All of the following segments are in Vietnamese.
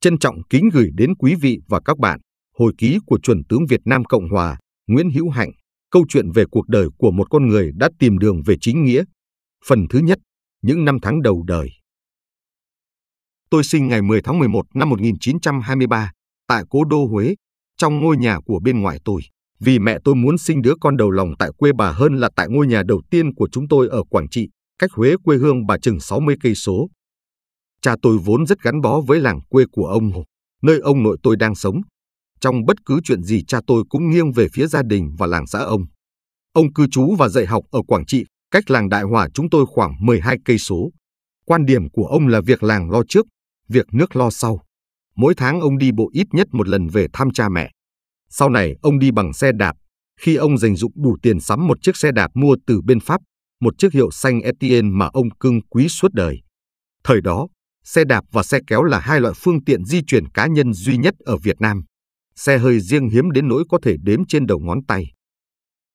Trân trọng kính gửi đến quý vị và các bạn hồi ký của chuẩn tướng Việt Nam Cộng Hòa Nguyễn Hữu Hạnh, câu chuyện về cuộc đời của một con người đã tìm đường về chính nghĩa. Phần thứ nhất, những năm tháng đầu đời. Tôi sinh ngày 10 tháng 11 năm 1923 tại cố đô Huế, trong ngôi nhà của bên ngoài tôi. Vì mẹ tôi muốn sinh đứa con đầu lòng tại quê bà hơn là tại ngôi nhà đầu tiên của chúng tôi ở Quảng Trị, cách Huế quê hương bà chừng 60 cây số. Cha tôi vốn rất gắn bó với làng quê của ông, nơi ông nội tôi đang sống. Trong bất cứ chuyện gì cha tôi cũng nghiêng về phía gia đình và làng xã ông. Ông cư trú và dạy học ở Quảng Trị, cách làng Đại Hòa chúng tôi khoảng 12 cây số. Quan điểm của ông là việc làng lo trước, việc nước lo sau. Mỗi tháng ông đi bộ ít nhất một lần về thăm cha mẹ. Sau này ông đi bằng xe đạp, khi ông dành dụng đủ tiền sắm một chiếc xe đạp mua từ bên Pháp, một chiếc hiệu xanh Etienne mà ông cưng quý suốt đời. Thời đó, xe đạp và xe kéo là hai loại phương tiện di chuyển cá nhân duy nhất ở Việt Nam. Xe hơi riêng hiếm đến nỗi có thể đếm trên đầu ngón tay.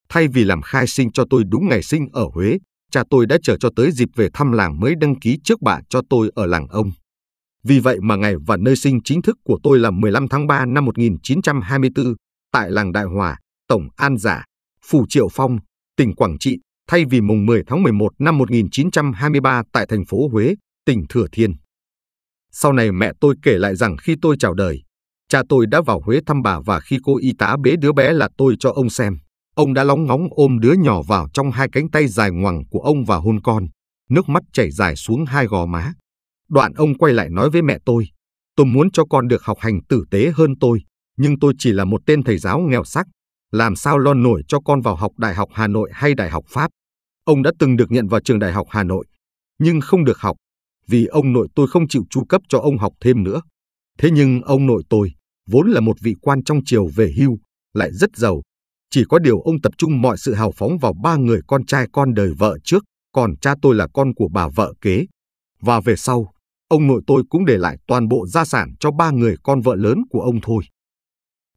Thay vì làm khai sinh cho tôi đúng ngày sinh ở Huế, cha tôi đã chờ cho tới dịp về thăm làng mới đăng ký trước bạ cho tôi ở làng ông. Vì vậy mà ngày và nơi sinh chính thức của tôi là 15 tháng 3 năm 1924 tại làng Đại Hòa, Tổng An Giả, Phủ Triệu Phong, tỉnh Quảng Trị, thay vì mùng 10 tháng 11 năm 1923 tại thành phố Huế, tỉnh Thừa Thiên. Sau này mẹ tôi kể lại rằng khi tôi chào đời, cha tôi đã vào Huế thăm bà và khi cô y tá bế đứa bé là tôi cho ông xem. Ông đã lóng ngóng ôm đứa nhỏ vào trong hai cánh tay dài ngoằng của ông và hôn con, nước mắt chảy dài xuống hai gò má. Đoạn ông quay lại nói với mẹ tôi, tôi muốn cho con được học hành tử tế hơn tôi, nhưng tôi chỉ là một tên thầy giáo nghèo sắc, làm sao lo nổi cho con vào học Đại học Hà Nội hay Đại học Pháp. Ông đã từng được nhận vào trường Đại học Hà Nội, nhưng không được học, vì ông nội tôi không chịu chu cấp cho ông học thêm nữa. Thế nhưng ông nội tôi, vốn là một vị quan trong triều về hưu, lại rất giàu. Chỉ có điều ông tập trung mọi sự hào phóng vào ba người con trai con đời vợ trước, còn cha tôi là con của bà vợ kế. Và về sau, ông nội tôi cũng để lại toàn bộ gia sản cho ba người con vợ lớn của ông thôi.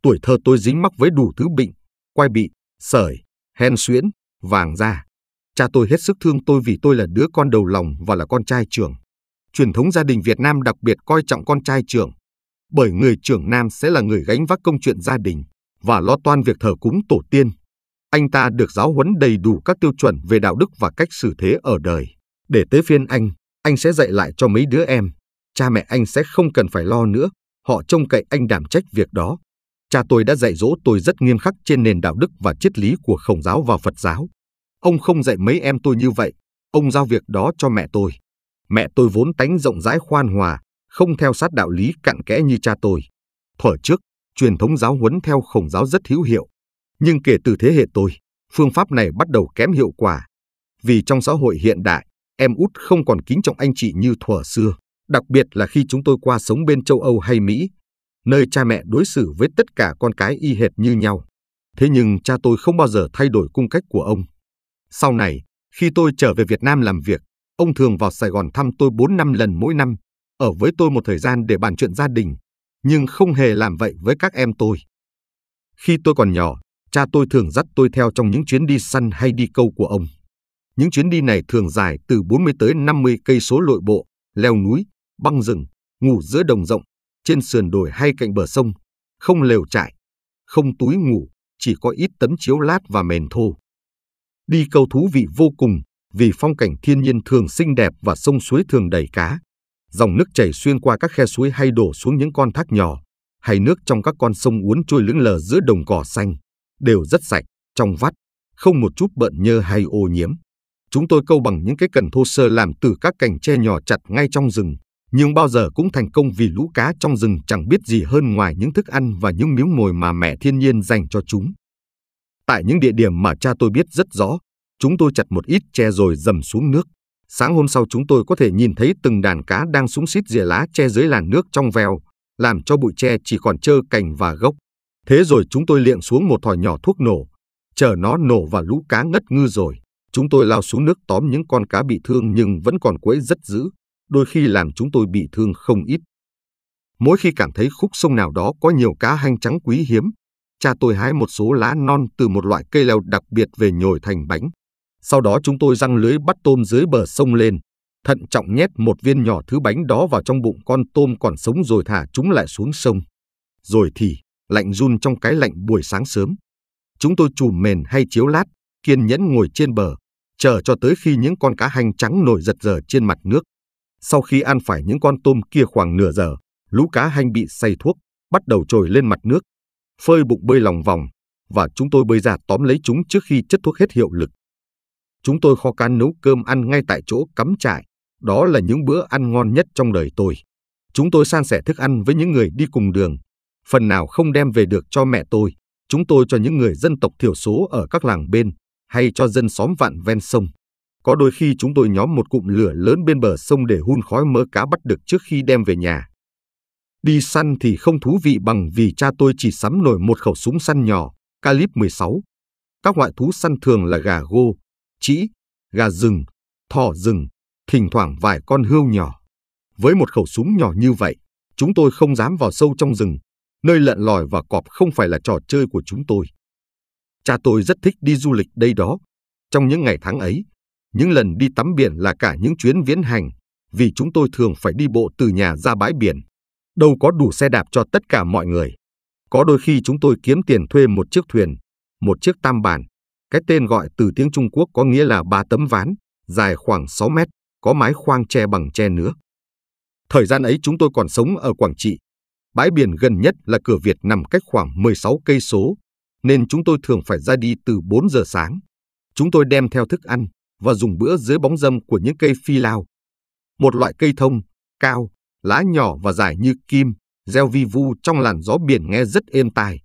Tuổi thơ tôi dính mắc với đủ thứ bệnh, quai bị, sởi, hen suyễn, vàng da. Cha tôi hết sức thương tôi vì tôi là đứa con đầu lòng và là con trai trưởng. Truyền thống gia đình Việt Nam đặc biệt coi trọng con trai trưởng, bởi người trưởng nam sẽ là người gánh vác công chuyện gia đình và lo toan việc thờ cúng tổ tiên. Anh ta được giáo huấn đầy đủ các tiêu chuẩn về đạo đức và cách xử thế ở đời. Để tới phiên anh, anh sẽ dạy lại cho mấy đứa em. Cha mẹ anh sẽ không cần phải lo nữa, họ trông cậy anh đảm trách việc đó. Cha tôi đã dạy dỗ tôi rất nghiêm khắc trên nền đạo đức và triết lý của Khổng giáo và Phật giáo. Ông không dạy mấy em tôi như vậy, ông giao việc đó cho mẹ tôi. Mẹ tôi vốn tánh rộng rãi khoan hòa, không theo sát đạo lý cặn kẽ như cha tôi. Thuở trước, truyền thống giáo huấn theo Khổng giáo rất hữu hiệu. Nhưng kể từ thế hệ tôi, phương pháp này bắt đầu kém hiệu quả. Vì trong xã hội hiện đại, em út không còn kính trọng anh chị như thuở xưa, đặc biệt là khi chúng tôi qua sống bên châu Âu hay Mỹ, nơi cha mẹ đối xử với tất cả con cái y hệt như nhau. Thế nhưng cha tôi không bao giờ thay đổi cung cách của ông. Sau này, khi tôi trở về Việt Nam làm việc, ông thường vào Sài Gòn thăm tôi 4 năm lần mỗi năm, ở với tôi một thời gian để bàn chuyện gia đình, nhưng không hề làm vậy với các em tôi. Khi tôi còn nhỏ, cha tôi thường dắt tôi theo trong những chuyến đi săn hay đi câu của ông. Những chuyến đi này thường dài từ 40 tới 50 cây số lội bộ, leo núi, băng rừng, ngủ giữa đồng rộng, trên sườn đồi hay cạnh bờ sông, không lều trại, không túi ngủ, chỉ có ít tấm chiếu lát và mền thô. Đi câu thú vị vô cùng vì phong cảnh thiên nhiên thường xinh đẹp và sông suối thường đầy cá. Dòng nước chảy xuyên qua các khe suối hay đổ xuống những con thác nhỏ, hay nước trong các con sông uốn trôi lững lờ giữa đồng cỏ xanh, đều rất sạch, trong vắt, không một chút bợn nhơ hay ô nhiễm. Chúng tôi câu bằng những cái cần thô sơ làm từ các cành tre nhỏ chặt ngay trong rừng, nhưng bao giờ cũng thành công vì lũ cá trong rừng chẳng biết gì hơn ngoài những thức ăn và những miếng mồi mà mẹ thiên nhiên dành cho chúng. Tại những địa điểm mà cha tôi biết rất rõ, chúng tôi chặt một ít tre rồi dầm xuống nước. Sáng hôm sau chúng tôi có thể nhìn thấy từng đàn cá đang súng xít rìa lá tre dưới làn nước trong veo, làm cho bụi tre chỉ còn trơ cành và gốc. Thế rồi chúng tôi liệng xuống một thỏi nhỏ thuốc nổ, chờ nó nổ và lũ cá ngất ngư rồi. Chúng tôi lao xuống nước tóm những con cá bị thương nhưng vẫn còn quấy rất dữ, đôi khi làm chúng tôi bị thương không ít. Mỗi khi cảm thấy khúc sông nào đó có nhiều cá hanh trắng quý hiếm, cha tôi hái một số lá non từ một loại cây leo đặc biệt về nhồi thành bánh. Sau đó chúng tôi răng lưới bắt tôm dưới bờ sông lên, thận trọng nhét một viên nhỏ thứ bánh đó vào trong bụng con tôm còn sống rồi thả chúng lại xuống sông. Rồi thì, lạnh run trong cái lạnh buổi sáng sớm. Chúng tôi chùm mền hay chiếu lát, kiên nhẫn ngồi trên bờ, chờ cho tới khi những con cá hành trắng nổi giật giờ trên mặt nước. Sau khi ăn phải những con tôm kia khoảng nửa giờ, lũ cá hành bị say thuốc, bắt đầu trồi lên mặt nước, phơi bụng bơi lòng vòng, và chúng tôi bơi ra tóm lấy chúng trước khi chất thuốc hết hiệu lực. Chúng tôi kho cá nấu cơm ăn ngay tại chỗ cắm trại, đó là những bữa ăn ngon nhất trong đời tôi. Chúng tôi san sẻ thức ăn với những người đi cùng đường, phần nào không đem về được cho mẹ tôi, chúng tôi cho những người dân tộc thiểu số ở các làng bên, hay cho dân xóm vạn ven sông. Có đôi khi chúng tôi nhóm một cụm lửa lớn bên bờ sông để hun khói mỡ cá bắt được trước khi đem về nhà. Đi săn thì không thú vị bằng vì cha tôi chỉ sắm nổi một khẩu súng săn nhỏ, calip 16. Các loại thú săn thường là gà gô, trĩ, gà rừng, thỏ rừng, thỉnh thoảng vài con hươu nhỏ. Với một khẩu súng nhỏ như vậy, chúng tôi không dám vào sâu trong rừng, nơi lợn lòi và cọp không phải là trò chơi của chúng tôi. Cha tôi rất thích đi du lịch đây đó. Trong những ngày tháng ấy, những lần đi tắm biển là cả những chuyến viễn hành, vì chúng tôi thường phải đi bộ từ nhà ra bãi biển. Đâu có đủ xe đạp cho tất cả mọi người. Có đôi khi chúng tôi kiếm tiền thuê một chiếc thuyền, một chiếc tam bản. Cái tên gọi từ tiếng Trung Quốc có nghĩa là ba tấm ván, dài khoảng 6 mét, có mái khoang tre bằng tre nứa. Thời gian ấy chúng tôi còn sống ở Quảng Trị. Bãi biển gần nhất là cửa Việt nằm cách khoảng 16 cây số, nên chúng tôi thường phải ra đi từ 4 giờ sáng. Chúng tôi đem theo thức ăn và dùng bữa dưới bóng râm của những cây phi lao. Một loại cây thông, cao, lá nhỏ và dài như kim, gieo vi vu trong làn gió biển nghe rất êm tai.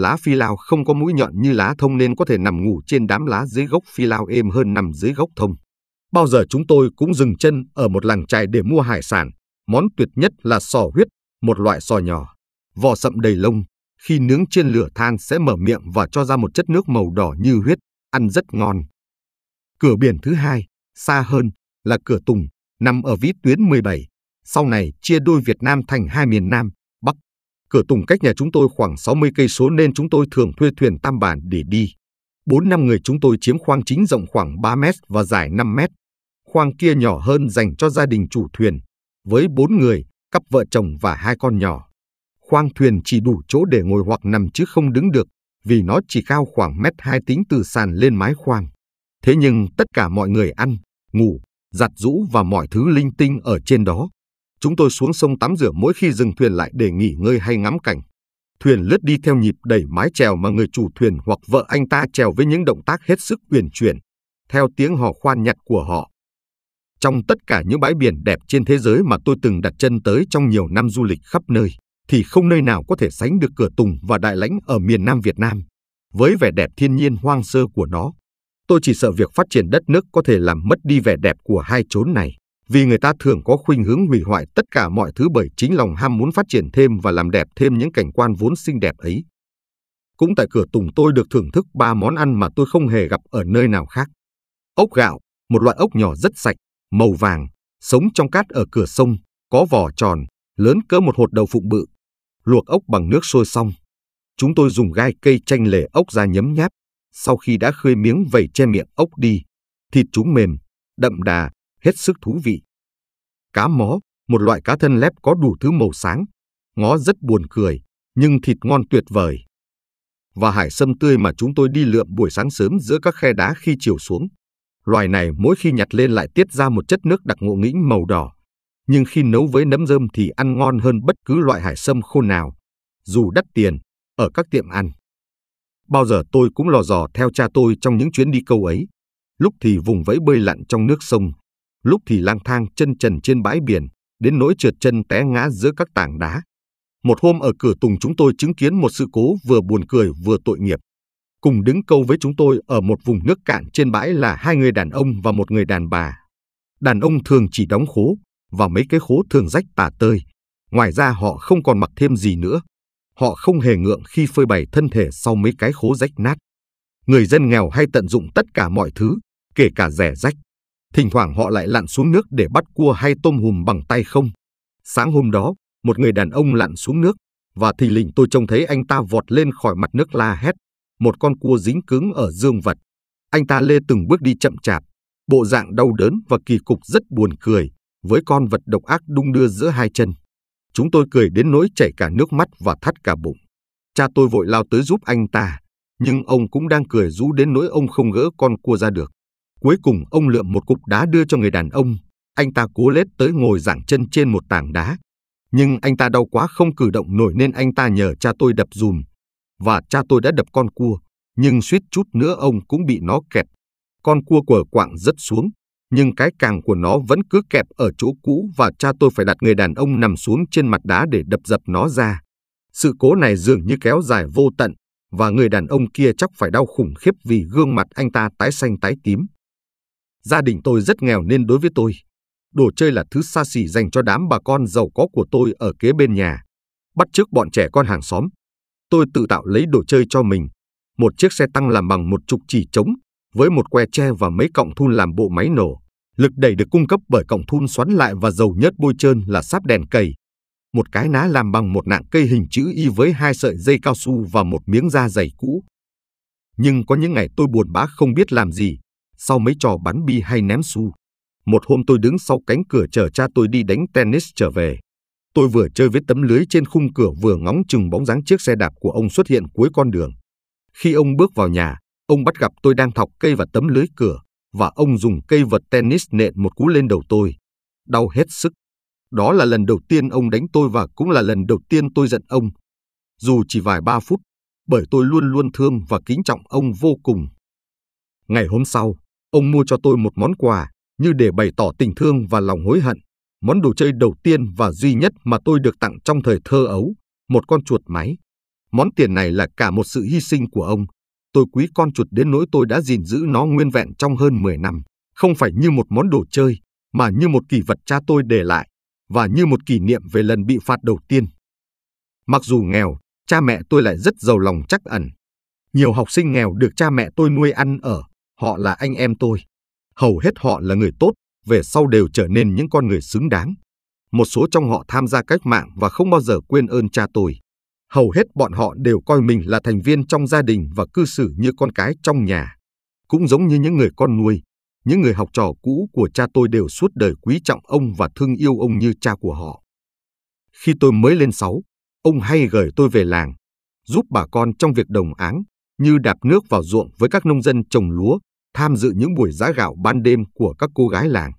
Lá phi lao không có mũi nhọn như lá thông nên có thể nằm ngủ trên đám lá dưới gốc phi lao êm hơn nằm dưới gốc thông. Bao giờ chúng tôi cũng dừng chân ở một làng trài để mua hải sản. Món tuyệt nhất là sò huyết, một loại sò nhỏ, vỏ sậm đầy lông. Khi nướng trên lửa than sẽ mở miệng và cho ra một chất nước màu đỏ như huyết, ăn rất ngon. Cửa biển thứ hai, xa hơn, là cửa Tùng, nằm ở vĩ tuyến 17. Sau này chia đôi Việt Nam thành hai miền Nam, Cửa Tùng cách nhà chúng tôi khoảng 60 cây số nên chúng tôi thường thuê thuyền tam bản để đi. Bốn năm người chúng tôi chiếm khoang chính rộng khoảng 3 mét và dài 5 mét. Khoang kia nhỏ hơn dành cho gia đình chủ thuyền, với bốn người, cặp vợ chồng và hai con nhỏ. Khoang thuyền chỉ đủ chỗ để ngồi hoặc nằm chứ không đứng được, vì nó chỉ cao khoảng mét hai tính từ sàn lên mái khoang. Thế nhưng tất cả mọi người ăn, ngủ, giặt rũ và mọi thứ linh tinh ở trên đó. Chúng tôi xuống sông tắm rửa mỗi khi dừng thuyền lại để nghỉ ngơi hay ngắm cảnh. Thuyền lướt đi theo nhịp đẩy mái chèo mà người chủ thuyền hoặc vợ anh ta chèo với những động tác hết sức uyển chuyển, theo tiếng hò khoan nhặt của họ. Trong tất cả những bãi biển đẹp trên thế giới mà tôi từng đặt chân tới trong nhiều năm du lịch khắp nơi, thì không nơi nào có thể sánh được cửa Tùng và Đại Lãnh ở miền Nam Việt Nam. Với vẻ đẹp thiên nhiên hoang sơ của nó, tôi chỉ sợ việc phát triển đất nước có thể làm mất đi vẻ đẹp của hai chốn này, vì người ta thường có khuynh hướng hủy hoại tất cả mọi thứ bởi chính lòng ham muốn phát triển thêm và làm đẹp thêm những cảnh quan vốn xinh đẹp ấy. Cũng tại cửa Tùng tôi được thưởng thức ba món ăn mà tôi không hề gặp ở nơi nào khác. Ốc gạo, một loại ốc nhỏ rất sạch, màu vàng, sống trong cát ở cửa sông, có vỏ tròn, lớn cỡ một hột đầu phụng bự. Luộc ốc bằng nước sôi xong. Chúng tôi dùng gai cây chanh lề ốc ra nhấm nháp. Sau khi đã khơi miếng vẩy che miệng ốc đi, thịt chúng mềm, đậm đà, hết sức thú vị. Cá mó, một loại cá thân lép có đủ thứ màu sáng, ngó rất buồn cười, nhưng thịt ngon tuyệt vời. Và hải sâm tươi mà chúng tôi đi lượm buổi sáng sớm giữa các khe đá khi chiều xuống. Loài này mỗi khi nhặt lên lại tiết ra một chất nước đặc ngộ nghĩnh màu đỏ. Nhưng khi nấu với nấm rơm thì ăn ngon hơn bất cứ loại hải sâm khô nào, dù đắt tiền, ở các tiệm ăn. Bao giờ tôi cũng lò dò theo cha tôi trong những chuyến đi câu ấy. Lúc thì vùng vẫy bơi lặn trong nước sông, lúc thì lang thang chân trần trên bãi biển, đến nỗi trượt chân té ngã giữa các tảng đá. Một hôm ở cửa Tùng chúng tôi chứng kiến một sự cố vừa buồn cười vừa tội nghiệp. Cùng đứng câu với chúng tôi ở một vùng nước cạn trên bãi là hai người đàn ông và một người đàn bà. Đàn ông thường chỉ đóng khố, và mấy cái khố thường rách tả tơi. Ngoài ra họ không còn mặc thêm gì nữa. Họ không hề ngượng khi phơi bày thân thể sau mấy cái khố rách nát. Người dân nghèo hay tận dụng tất cả mọi thứ, kể cả rẻ rách. Thỉnh thoảng họ lại lặn xuống nước để bắt cua hay tôm hùm bằng tay không. Sáng hôm đó, một người đàn ông lặn xuống nước, và thì lình tôi trông thấy anh ta vọt lên khỏi mặt nước la hét. Một con cua dính cứng ở dương vật. Anh ta lê từng bước đi chậm chạp, bộ dạng đau đớn và kỳ cục rất buồn cười, với con vật độc ác đung đưa giữa hai chân. Chúng tôi cười đến nỗi chảy cả nước mắt và thắt cả bụng. Cha tôi vội lao tới giúp anh ta, nhưng ông cũng đang cười rú đến nỗi ông không gỡ con cua ra được. Cuối cùng ông lượm một cục đá đưa cho người đàn ông, anh ta cố lết tới ngồi dạng chân trên một tảng đá. Nhưng anh ta đau quá không cử động nổi nên anh ta nhờ cha tôi đập dùm. Và cha tôi đã đập con cua, nhưng suýt chút nữa ông cũng bị nó kẹt. Con cua quở quạng rất xuống, nhưng cái càng của nó vẫn cứ kẹp ở chỗ cũ và cha tôi phải đặt người đàn ông nằm xuống trên mặt đá để đập dập nó ra. Sự cố này dường như kéo dài vô tận, và người đàn ông kia chắc phải đau khủng khiếp vì gương mặt anh ta tái xanh tái tím. Gia đình tôi rất nghèo nên đối với tôi, đồ chơi là thứ xa xỉ dành cho đám bà con giàu có của tôi ở kế bên nhà. Bắt trước bọn trẻ con hàng xóm, tôi tự tạo lấy đồ chơi cho mình. Một chiếc xe tăng làm bằng một trục chỉ trống, với một que tre và mấy cọng thun làm bộ máy nổ. Lực đẩy được cung cấp bởi cọng thun xoắn lại và dầu nhớt bôi trơn là sáp đèn cầy. Một cái ná làm bằng một nạng cây hình chữ Y với hai sợi dây cao su và một miếng da dày cũ. Nhưng có những ngày tôi buồn bã không biết làm gì, sau mấy trò bắn bi hay ném xu. Một hôm tôi đứng sau cánh cửa chờ cha tôi đi đánh tennis trở về. Tôi vừa chơi với tấm lưới trên khung cửa vừa ngóng chừng bóng dáng chiếc xe đạp của ông xuất hiện cuối con đường. Khi ông bước vào nhà, ông bắt gặp tôi đang thọc cây và tấm lưới cửa và ông dùng cây vật tennis nện một cú lên đầu tôi. Đau hết sức. Đó là lần đầu tiên ông đánh tôi và cũng là lần đầu tiên tôi giận ông. Dù chỉ vài ba phút, bởi tôi luôn luôn thương và kính trọng ông vô cùng. Ngày hôm sau, ông mua cho tôi một món quà như để bày tỏ tình thương và lòng hối hận. Món đồ chơi đầu tiên và duy nhất mà tôi được tặng trong thời thơ ấu, một con chuột máy. Món tiền này là cả một sự hy sinh của ông. Tôi quý con chuột đến nỗi tôi đã gìn giữ nó nguyên vẹn trong hơn 10 năm, không phải như một món đồ chơi, mà như một kỷ vật cha tôi để lại, và như một kỷ niệm về lần bị phạt đầu tiên. Mặc dù nghèo, cha mẹ tôi lại rất giàu lòng chắc ẩn. Nhiều học sinh nghèo được cha mẹ tôi nuôi ăn ở, họ là anh em tôi hầu hết họ là người tốt, về sau đều trở nên những con người xứng đáng. Một số trong họ tham gia cách mạng và không bao giờ quên ơn cha tôi. Hầu hết bọn họ đều coi mình là thành viên trong gia đình và cư xử như con cái trong nhà. Cũng giống như những người con nuôi, những người học trò cũ của cha tôi đều suốt đời quý trọng ông và thương yêu ông như cha của họ. Khi tôi mới lên sáu, ông hay gửi tôi về làng, giúp bà con trong việc đồng áng, như đạp nước vào ruộng với các nông dân trồng lúa tham dự những buổi giá gạo ban đêm của các cô gái làng.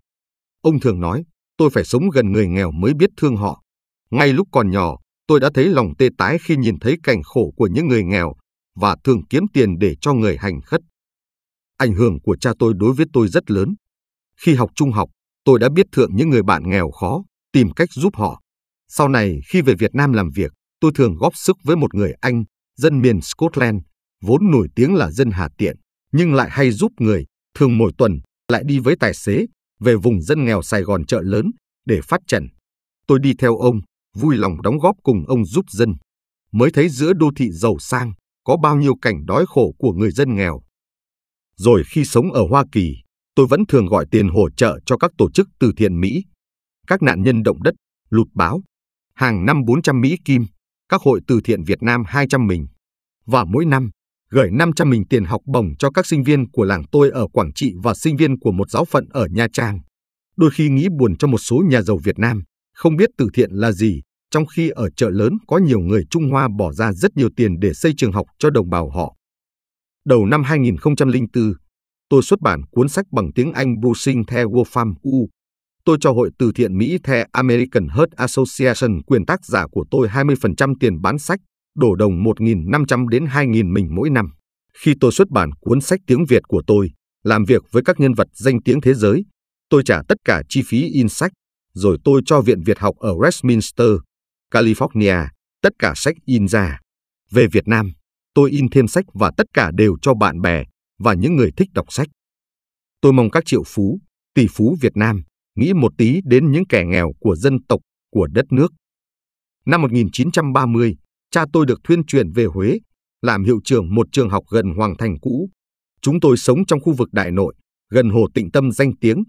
Ông thường nói, tôi phải sống gần người nghèo mới biết thương họ. Ngay lúc còn nhỏ, tôi đã thấy lòng tê tái khi nhìn thấy cảnh khổ của những người nghèo và thường kiếm tiền để cho người hành khất. Ảnh hưởng của cha tôi đối với tôi rất lớn. Khi học trung học, tôi đã biết thượng những người bạn nghèo khó, tìm cách giúp họ. Sau này, khi về Việt Nam làm việc, tôi thường góp sức với một người Anh, dân miền Scotland, vốn nổi tiếng là dân Hà Tiện nhưng lại hay giúp người, thường mỗi tuần lại đi với tài xế về vùng dân nghèo Sài Gòn chợ lớn để phát trận Tôi đi theo ông, vui lòng đóng góp cùng ông giúp dân. Mới thấy giữa đô thị giàu sang có bao nhiêu cảnh đói khổ của người dân nghèo. Rồi khi sống ở Hoa Kỳ, tôi vẫn thường gọi tiền hỗ trợ cho các tổ chức từ thiện Mỹ, các nạn nhân động đất, lụt báo, hàng năm 400 Mỹ Kim, các hội từ thiện Việt Nam 200 mình. Và mỗi năm, gửi 500 mình tiền học bổng cho các sinh viên của làng tôi ở Quảng Trị và sinh viên của một giáo phận ở Nha Trang. Đôi khi nghĩ buồn cho một số nhà giàu Việt Nam, không biết từ thiện là gì, trong khi ở chợ lớn có nhiều người Trung Hoa bỏ ra rất nhiều tiền để xây trường học cho đồng bào họ. Đầu năm 2004, tôi xuất bản cuốn sách bằng tiếng Anh Bruising The World Farm U. Tôi cho hội từ thiện Mỹ The American Heart Association quyền tác giả của tôi 20% tiền bán sách đổ đồng 1.500 đến 2.000 mình mỗi năm. Khi tôi xuất bản cuốn sách tiếng Việt của tôi, làm việc với các nhân vật danh tiếng thế giới, tôi trả tất cả chi phí in sách, rồi tôi cho Viện Việt học ở Westminster, California, tất cả sách in ra. Về Việt Nam, tôi in thêm sách và tất cả đều cho bạn bè và những người thích đọc sách. Tôi mong các triệu phú, tỷ phú Việt Nam nghĩ một tí đến những kẻ nghèo của dân tộc, của đất nước. Năm 1930, cha tôi được thuyên chuyển về Huế, làm hiệu trưởng một trường học gần Hoàng Thành cũ. Chúng tôi sống trong khu vực Đại Nội, gần Hồ Tịnh Tâm danh tiếng,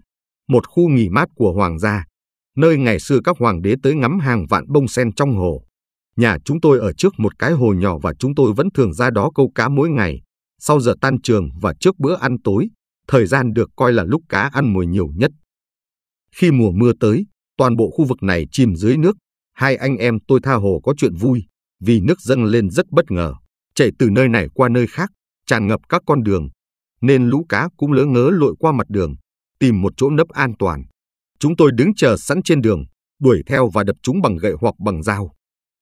một khu nghỉ mát của Hoàng gia, nơi ngày xưa các hoàng đế tới ngắm hàng vạn bông sen trong hồ. Nhà chúng tôi ở trước một cái hồ nhỏ và chúng tôi vẫn thường ra đó câu cá mỗi ngày, sau giờ tan trường và trước bữa ăn tối, thời gian được coi là lúc cá ăn mồi nhiều nhất. Khi mùa mưa tới, toàn bộ khu vực này chìm dưới nước, hai anh em tôi tha hồ có chuyện vui, vì nước dâng lên rất bất ngờ, chảy từ nơi này qua nơi khác, tràn ngập các con đường, nên lũ cá cũng lỡ ngớ lội qua mặt đường, tìm một chỗ nấp an toàn. Chúng tôi đứng chờ sẵn trên đường, đuổi theo và đập chúng bằng gậy hoặc bằng dao.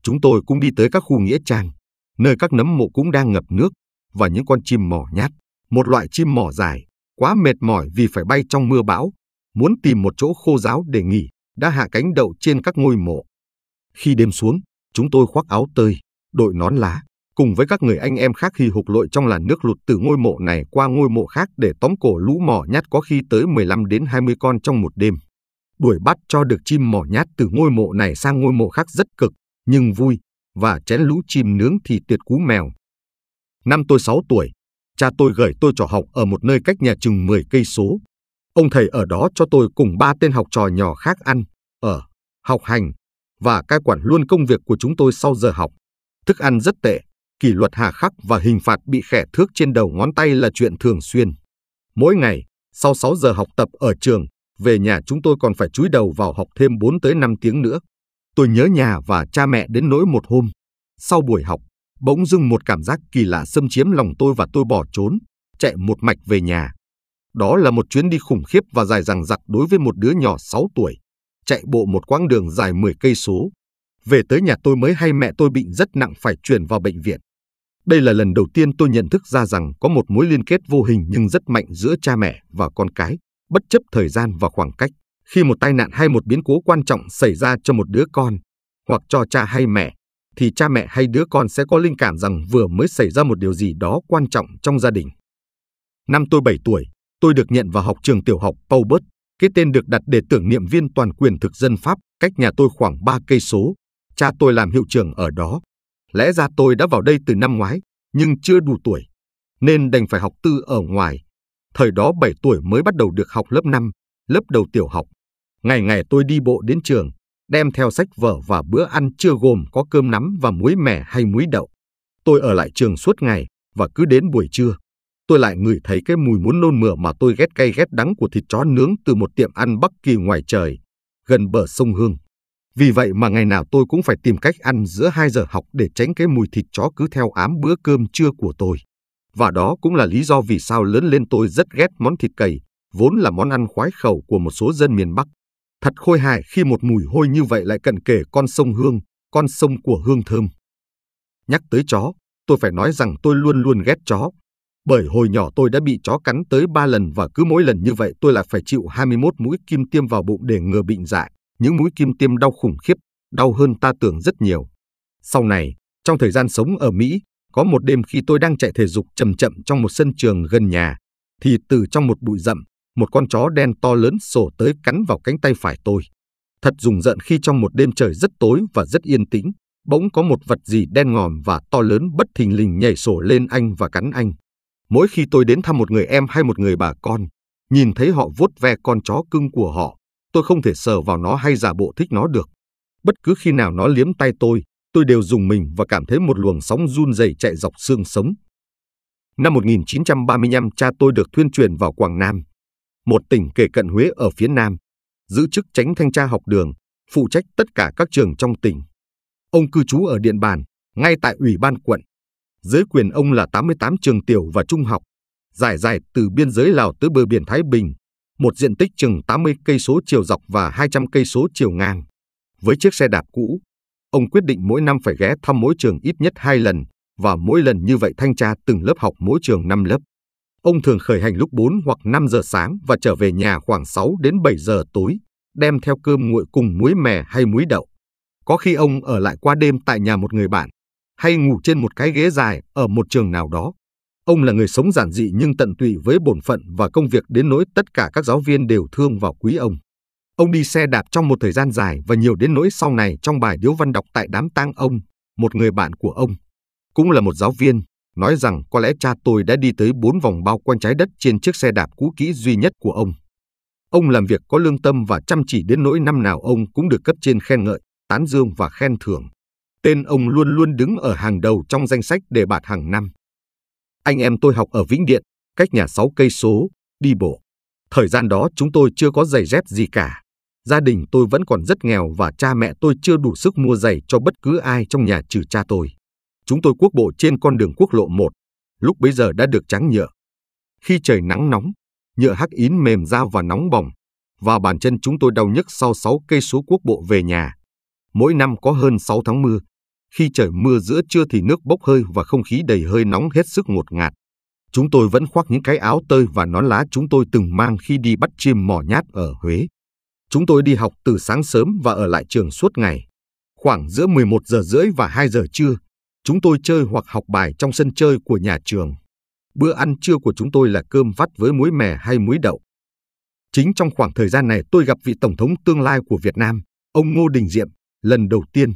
Chúng tôi cũng đi tới các khu nghĩa trang, nơi các nấm mộ cũng đang ngập nước, và những con chim mỏ nhát, một loại chim mỏ dài, quá mệt mỏi vì phải bay trong mưa bão, muốn tìm một chỗ khô ráo để nghỉ, đã hạ cánh đậu trên các ngôi mộ. Khi đêm xuống, chúng tôi khoác áo tơi, đội nón lá, cùng với các người anh em khác khi hục lội trong làn nước lụt từ ngôi mộ này qua ngôi mộ khác để tóm cổ lũ mỏ nhát có khi tới 15 đến 20 con trong một đêm. Đuổi bắt cho được chim mỏ nhát từ ngôi mộ này sang ngôi mộ khác rất cực, nhưng vui, và chén lũ chim nướng thì tuyệt cú mèo. Năm tôi 6 tuổi, cha tôi gửi tôi trò học ở một nơi cách nhà chừng 10 cây số. Ông thầy ở đó cho tôi cùng ba tên học trò nhỏ khác ăn, ở, học hành và cai quản luôn công việc của chúng tôi sau giờ học. Thức ăn rất tệ, kỷ luật hà khắc và hình phạt bị khẻ thước trên đầu ngón tay là chuyện thường xuyên. Mỗi ngày, sau 6 giờ học tập ở trường, về nhà chúng tôi còn phải chúi đầu vào học thêm 4 tới 5 tiếng nữa. Tôi nhớ nhà và cha mẹ đến nỗi một hôm. Sau buổi học, bỗng dưng một cảm giác kỳ lạ xâm chiếm lòng tôi và tôi bỏ trốn, chạy một mạch về nhà. Đó là một chuyến đi khủng khiếp và dài dằng dặc đối với một đứa nhỏ 6 tuổi. Chạy bộ một quãng đường dài 10 cây số. Về tới nhà tôi mới hay mẹ tôi bị rất nặng phải chuyển vào bệnh viện. Đây là lần đầu tiên tôi nhận thức ra rằng có một mối liên kết vô hình nhưng rất mạnh giữa cha mẹ và con cái, bất chấp thời gian và khoảng cách. Khi một tai nạn hay một biến cố quan trọng xảy ra cho một đứa con, hoặc cho cha hay mẹ, thì cha mẹ hay đứa con sẽ có linh cảm rằng vừa mới xảy ra một điều gì đó quan trọng trong gia đình. Năm tôi 7 tuổi, tôi được nhận vào học trường tiểu học Paubert, cái tên được đặt để tưởng niệm viên toàn quyền thực dân Pháp, cách nhà tôi khoảng 3 cây số. Cha tôi làm hiệu trưởng ở đó. Lẽ ra tôi đã vào đây từ năm ngoái, nhưng chưa đủ tuổi, nên đành phải học tư ở ngoài. Thời đó 7 tuổi mới bắt đầu được học lớp 5, lớp đầu tiểu học. Ngày ngày tôi đi bộ đến trường, đem theo sách vở và bữa ăn chưa gồm có cơm nắm và muối mẻ hay muối đậu. Tôi ở lại trường suốt ngày và cứ đến buổi trưa, tôi lại ngửi thấy cái mùi muốn nôn mửa mà tôi ghét cay ghét đắng của thịt chó nướng từ một tiệm ăn Bắc Kỳ ngoài trời, gần bờ sông Hương. Vì vậy mà ngày nào tôi cũng phải tìm cách ăn giữa 2 giờ học để tránh cái mùi thịt chó cứ theo ám bữa cơm trưa của tôi. Và đó cũng là lý do vì sao lớn lên tôi rất ghét món thịt cầy, vốn là món ăn khoái khẩu của một số dân miền Bắc. Thật khôi hài khi một mùi hôi như vậy lại cận kề con sông Hương, con sông của hương thơm. Nhắc tới chó, tôi phải nói rằng tôi luôn luôn ghét chó. Bởi hồi nhỏ tôi đã bị chó cắn tới 3 lần và cứ mỗi lần như vậy tôi lại phải chịu 21 mũi kim tiêm vào bụng để ngừa bệnh dại. Những mũi kim tiêm đau khủng khiếp, đau hơn ta tưởng rất nhiều. Sau này, trong thời gian sống ở Mỹ, có một đêm khi tôi đang chạy thể dục chậm chậm trong một sân trường gần nhà, thì từ trong một bụi rậm, một con chó đen to lớn sổ tới cắn vào cánh tay phải tôi. Thật rùng rợn khi trong một đêm trời rất tối và rất yên tĩnh, bỗng có một vật gì đen ngòm và to lớn bất thình lình nhảy sổ lên anh và cắn anh. Mỗi khi tôi đến thăm một người em hay một người bà con, nhìn thấy họ vuốt ve con chó cưng của họ, tôi không thể sờ vào nó hay giả bộ thích nó được. Bất cứ khi nào nó liếm tay tôi, tôi đều dùng mình và cảm thấy một luồng sóng run rẩy chạy dọc xương sống. Năm 1935, cha tôi được thuyên truyền vào Quảng Nam, một tỉnh kề cận Huế ở phía Nam, giữ chức tránh thanh tra học đường, phụ trách tất cả các trường trong tỉnh. Ông cư trú ở Điện Bàn, ngay tại Ủy ban quận. Dưới quyền ông là 88 trường tiểu và trung học, dài dài từ biên giới Lào tới bờ biển Thái Bình, một diện tích chừng 80 cây số chiều dọc và 200 cây số chiều ngang. Với chiếc xe đạp cũ, ông quyết định mỗi năm phải ghé thăm mỗi trường ít nhất hai lần và mỗi lần như vậy thanh tra từng lớp học mỗi trường 5 lớp. Ông thường khởi hành lúc 4 hoặc 5 giờ sáng và trở về nhà khoảng 6 đến 7 giờ tối, đem theo cơm nguội cùng muối mè hay muối đậu. Có khi ông ở lại qua đêm tại nhà một người bạn, hay ngủ trên một cái ghế dài ở một trường nào đó. Ông là người sống giản dị nhưng tận tụy với bổn phận và công việc đến nỗi tất cả các giáo viên đều thương và quý ông. Ông đi xe đạp trong một thời gian dài và nhiều đến nỗi sau này trong bài điếu văn đọc tại đám tang ông, một người bạn của ông, cũng là một giáo viên, nói rằng có lẽ cha tôi đã đi tới bốn vòng bao quanh trái đất trên chiếc xe đạp cũ kỹ duy nhất của ông. Ông làm việc có lương tâm và chăm chỉ đến nỗi năm nào ông cũng được cấp trên khen ngợi, tán dương và khen thưởng. Tên ông luôn luôn đứng ở hàng đầu trong danh sách đề bạt hàng năm. Anh em tôi học ở Vĩnh Điện, cách nhà 6 cây số, đi bộ. Thời gian đó chúng tôi chưa có giày dép gì cả. Gia đình tôi vẫn còn rất nghèo và cha mẹ tôi chưa đủ sức mua giày cho bất cứ ai trong nhà trừ cha tôi. Chúng tôi quốc bộ trên con đường quốc lộ 1, lúc bấy giờ đã được trắng nhựa. Khi trời nắng nóng, nhựa hắc ín mềm ra và nóng bỏng, và bàn chân chúng tôi đau nhức sau 6 cây số quốc bộ về nhà. Mỗi năm có hơn 6 tháng mưa, khi trời mưa giữa trưa thì nước bốc hơi và không khí đầy hơi nóng hết sức ngột ngạt. Chúng tôi vẫn khoác những cái áo tơi và nón lá chúng tôi từng mang khi đi bắt chim mỏ nhát ở Huế. Chúng tôi đi học từ sáng sớm và ở lại trường suốt ngày. Khoảng giữa 11 giờ rưỡi và 2 giờ trưa, chúng tôi chơi hoặc học bài trong sân chơi của nhà trường. Bữa ăn trưa của chúng tôi là cơm vắt với muối mè hay muối đậu. Chính trong khoảng thời gian này tôi gặp vị Tổng thống tương lai của Việt Nam, ông Ngô Đình Diệm, lần đầu tiên.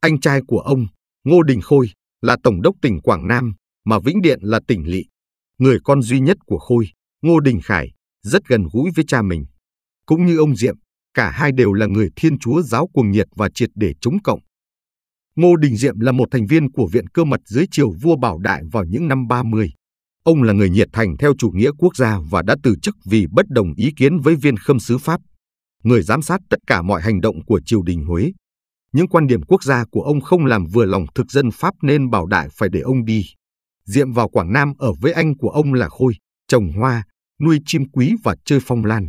Anh trai của ông, Ngô Đình Khôi, là Tổng đốc tỉnh Quảng Nam, mà Vĩnh Điện là tỉnh lỵ. Người con duy nhất của Khôi, Ngô Đình Khải, rất gần gũi với cha mình. Cũng như ông Diệm, cả hai đều là người thiên chúa giáo cuồng nhiệt và triệt để chống cộng. Ngô Đình Diệm là một thành viên của Viện Cơ mật dưới triều vua Bảo Đại vào những năm 30. Ông là người nhiệt thành theo chủ nghĩa quốc gia và đã từ chức vì bất đồng ý kiến với viên khâm sứ Pháp, người giám sát tất cả mọi hành động của triều đình Huế. Những quan điểm quốc gia của ông không làm vừa lòng thực dân Pháp nên Bảo Đại phải để ông đi. Diệm vào Quảng Nam ở với anh của ông là Khôi, trồng hoa, nuôi chim quý và chơi phong lan.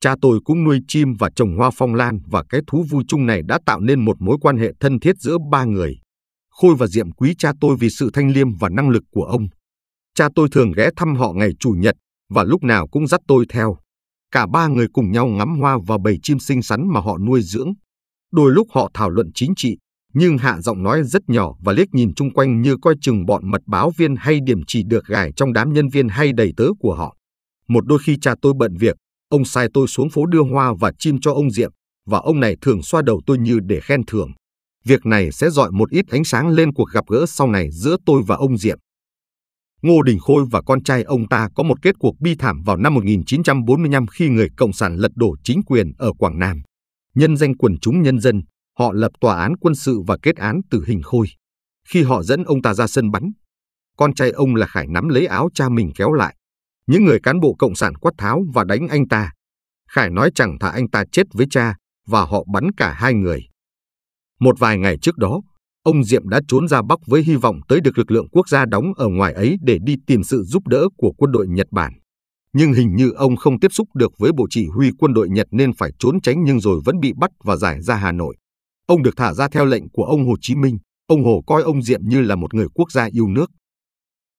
Cha tôi cũng nuôi chim và trồng hoa phong lan và cái thú vui chung này đã tạo nên một mối quan hệ thân thiết giữa ba người. Khôi và Diệm quý cha tôi vì sự thanh liêm và năng lực của ông. Cha tôi thường ghé thăm họ ngày Chủ nhật và lúc nào cũng dắt tôi theo. Cả ba người cùng nhau ngắm hoa và bầy chim xinh xắn mà họ nuôi dưỡng. Đôi lúc họ thảo luận chính trị, nhưng hạ giọng nói rất nhỏ và liếc nhìn chung quanh như coi chừng bọn mật báo viên hay điểm chỉ được gài trong đám nhân viên hay đầy tớ của họ. Một đôi khi cha tôi bận việc, ông sai tôi xuống phố đưa hoa và chim cho ông Diệm, và ông này thường xoa đầu tôi như để khen thưởng. Việc này sẽ dọi một ít ánh sáng lên cuộc gặp gỡ sau này giữa tôi và ông Diệm. Ngô Đình Khôi và con trai ông ta có một kết cuộc bi thảm vào năm 1945 khi người Cộng sản lật đổ chính quyền ở Quảng Nam. Nhân danh quần chúng nhân dân, họ lập tòa án quân sự và kết án tử hình Khôi. Khi họ dẫn ông ta ra sân bắn, con trai ông là Khải nắm lấy áo cha mình kéo lại. Những người cán bộ Cộng sản quát tháo và đánh anh ta. Khải nói chẳng thà anh ta chết với cha và họ bắn cả hai người. Một vài ngày trước đó, ông Diệm đã trốn ra Bắc với hy vọng tới được lực lượng quốc gia đóng ở ngoài ấy để đi tìm sự giúp đỡ của quân đội Nhật Bản. Nhưng hình như ông không tiếp xúc được với bộ chỉ huy quân đội Nhật nên phải trốn tránh nhưng rồi vẫn bị bắt và giải ra Hà Nội. Ông được thả ra theo lệnh của ông Hồ Chí Minh. Ông Hồ coi ông Diệm như là một người quốc gia yêu nước.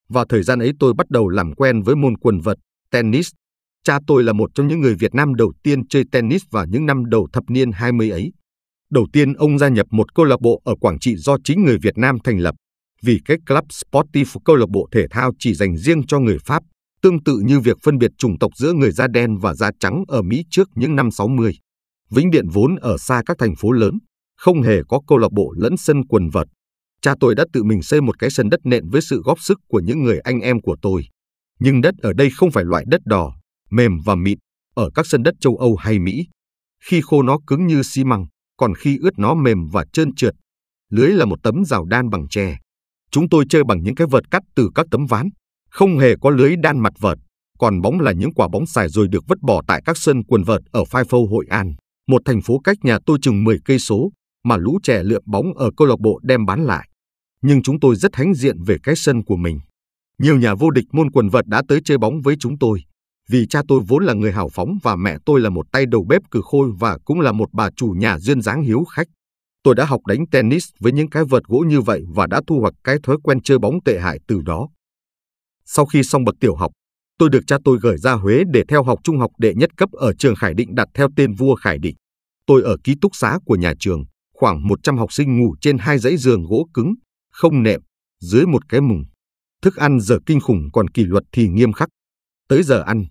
Vào thời gian ấy tôi bắt đầu làm quen với môn quần vợt, tennis. Cha tôi là một trong những người Việt Nam đầu tiên chơi tennis vào những năm đầu thập niên 20 ấy. Đầu tiên ông gia nhập một câu lạc bộ ở Quảng Trị do chính người Việt Nam thành lập, vì cái club sportif câu lạc bộ thể thao chỉ dành riêng cho người Pháp, tương tự như việc phân biệt chủng tộc giữa người da đen và da trắng ở Mỹ trước những năm 60. Vĩnh Điện vốn ở xa các thành phố lớn, không hề có câu lạc bộ lẫn sân quần vợt. Cha tôi đã tự mình xây một cái sân đất nện với sự góp sức của những người anh em của tôi. Nhưng đất ở đây không phải loại đất đỏ, mềm và mịn, ở các sân đất châu Âu hay Mỹ. Khi khô nó cứng như xi măng, còn khi ướt nó mềm và trơn trượt. Lưới là một tấm rào đan bằng tre. Chúng tôi chơi bằng những cái vợt cắt từ các tấm ván, không hề có lưới đan mặt vợt, còn bóng là những quả bóng xài rồi được vứt bỏ tại các sân quần vợt ở Phai Phâu Hội An, một thành phố cách nhà tôi chừng 10 cây số, mà lũ trẻ lượm bóng ở câu lạc bộ đem bán lại. Nhưng chúng tôi rất hãnh diện về cái sân của mình. Nhiều nhà vô địch môn quần vợt đã tới chơi bóng với chúng tôi, vì cha tôi vốn là người hào phóng và mẹ tôi là một tay đầu bếp cử khôi và cũng là một bà chủ nhà duyên dáng hiếu khách. Tôi đã học đánh tennis với những cái vợt gỗ như vậy và đã thu hoạch cái thói quen chơi bóng tệ hại từ đó. Sau khi xong bậc tiểu học, tôi được cha tôi gửi ra Huế để theo học trung học đệ nhất cấp ở trường Khải Định đặt theo tên vua Khải Định. Tôi ở ký túc xá của nhà trường, khoảng 100 học sinh ngủ trên hai dãy giường gỗ cứng, không nệm, dưới một cái mùng. Thức ăn giờ kinh khủng còn kỷ luật thì nghiêm khắc. Tới giờ ăn,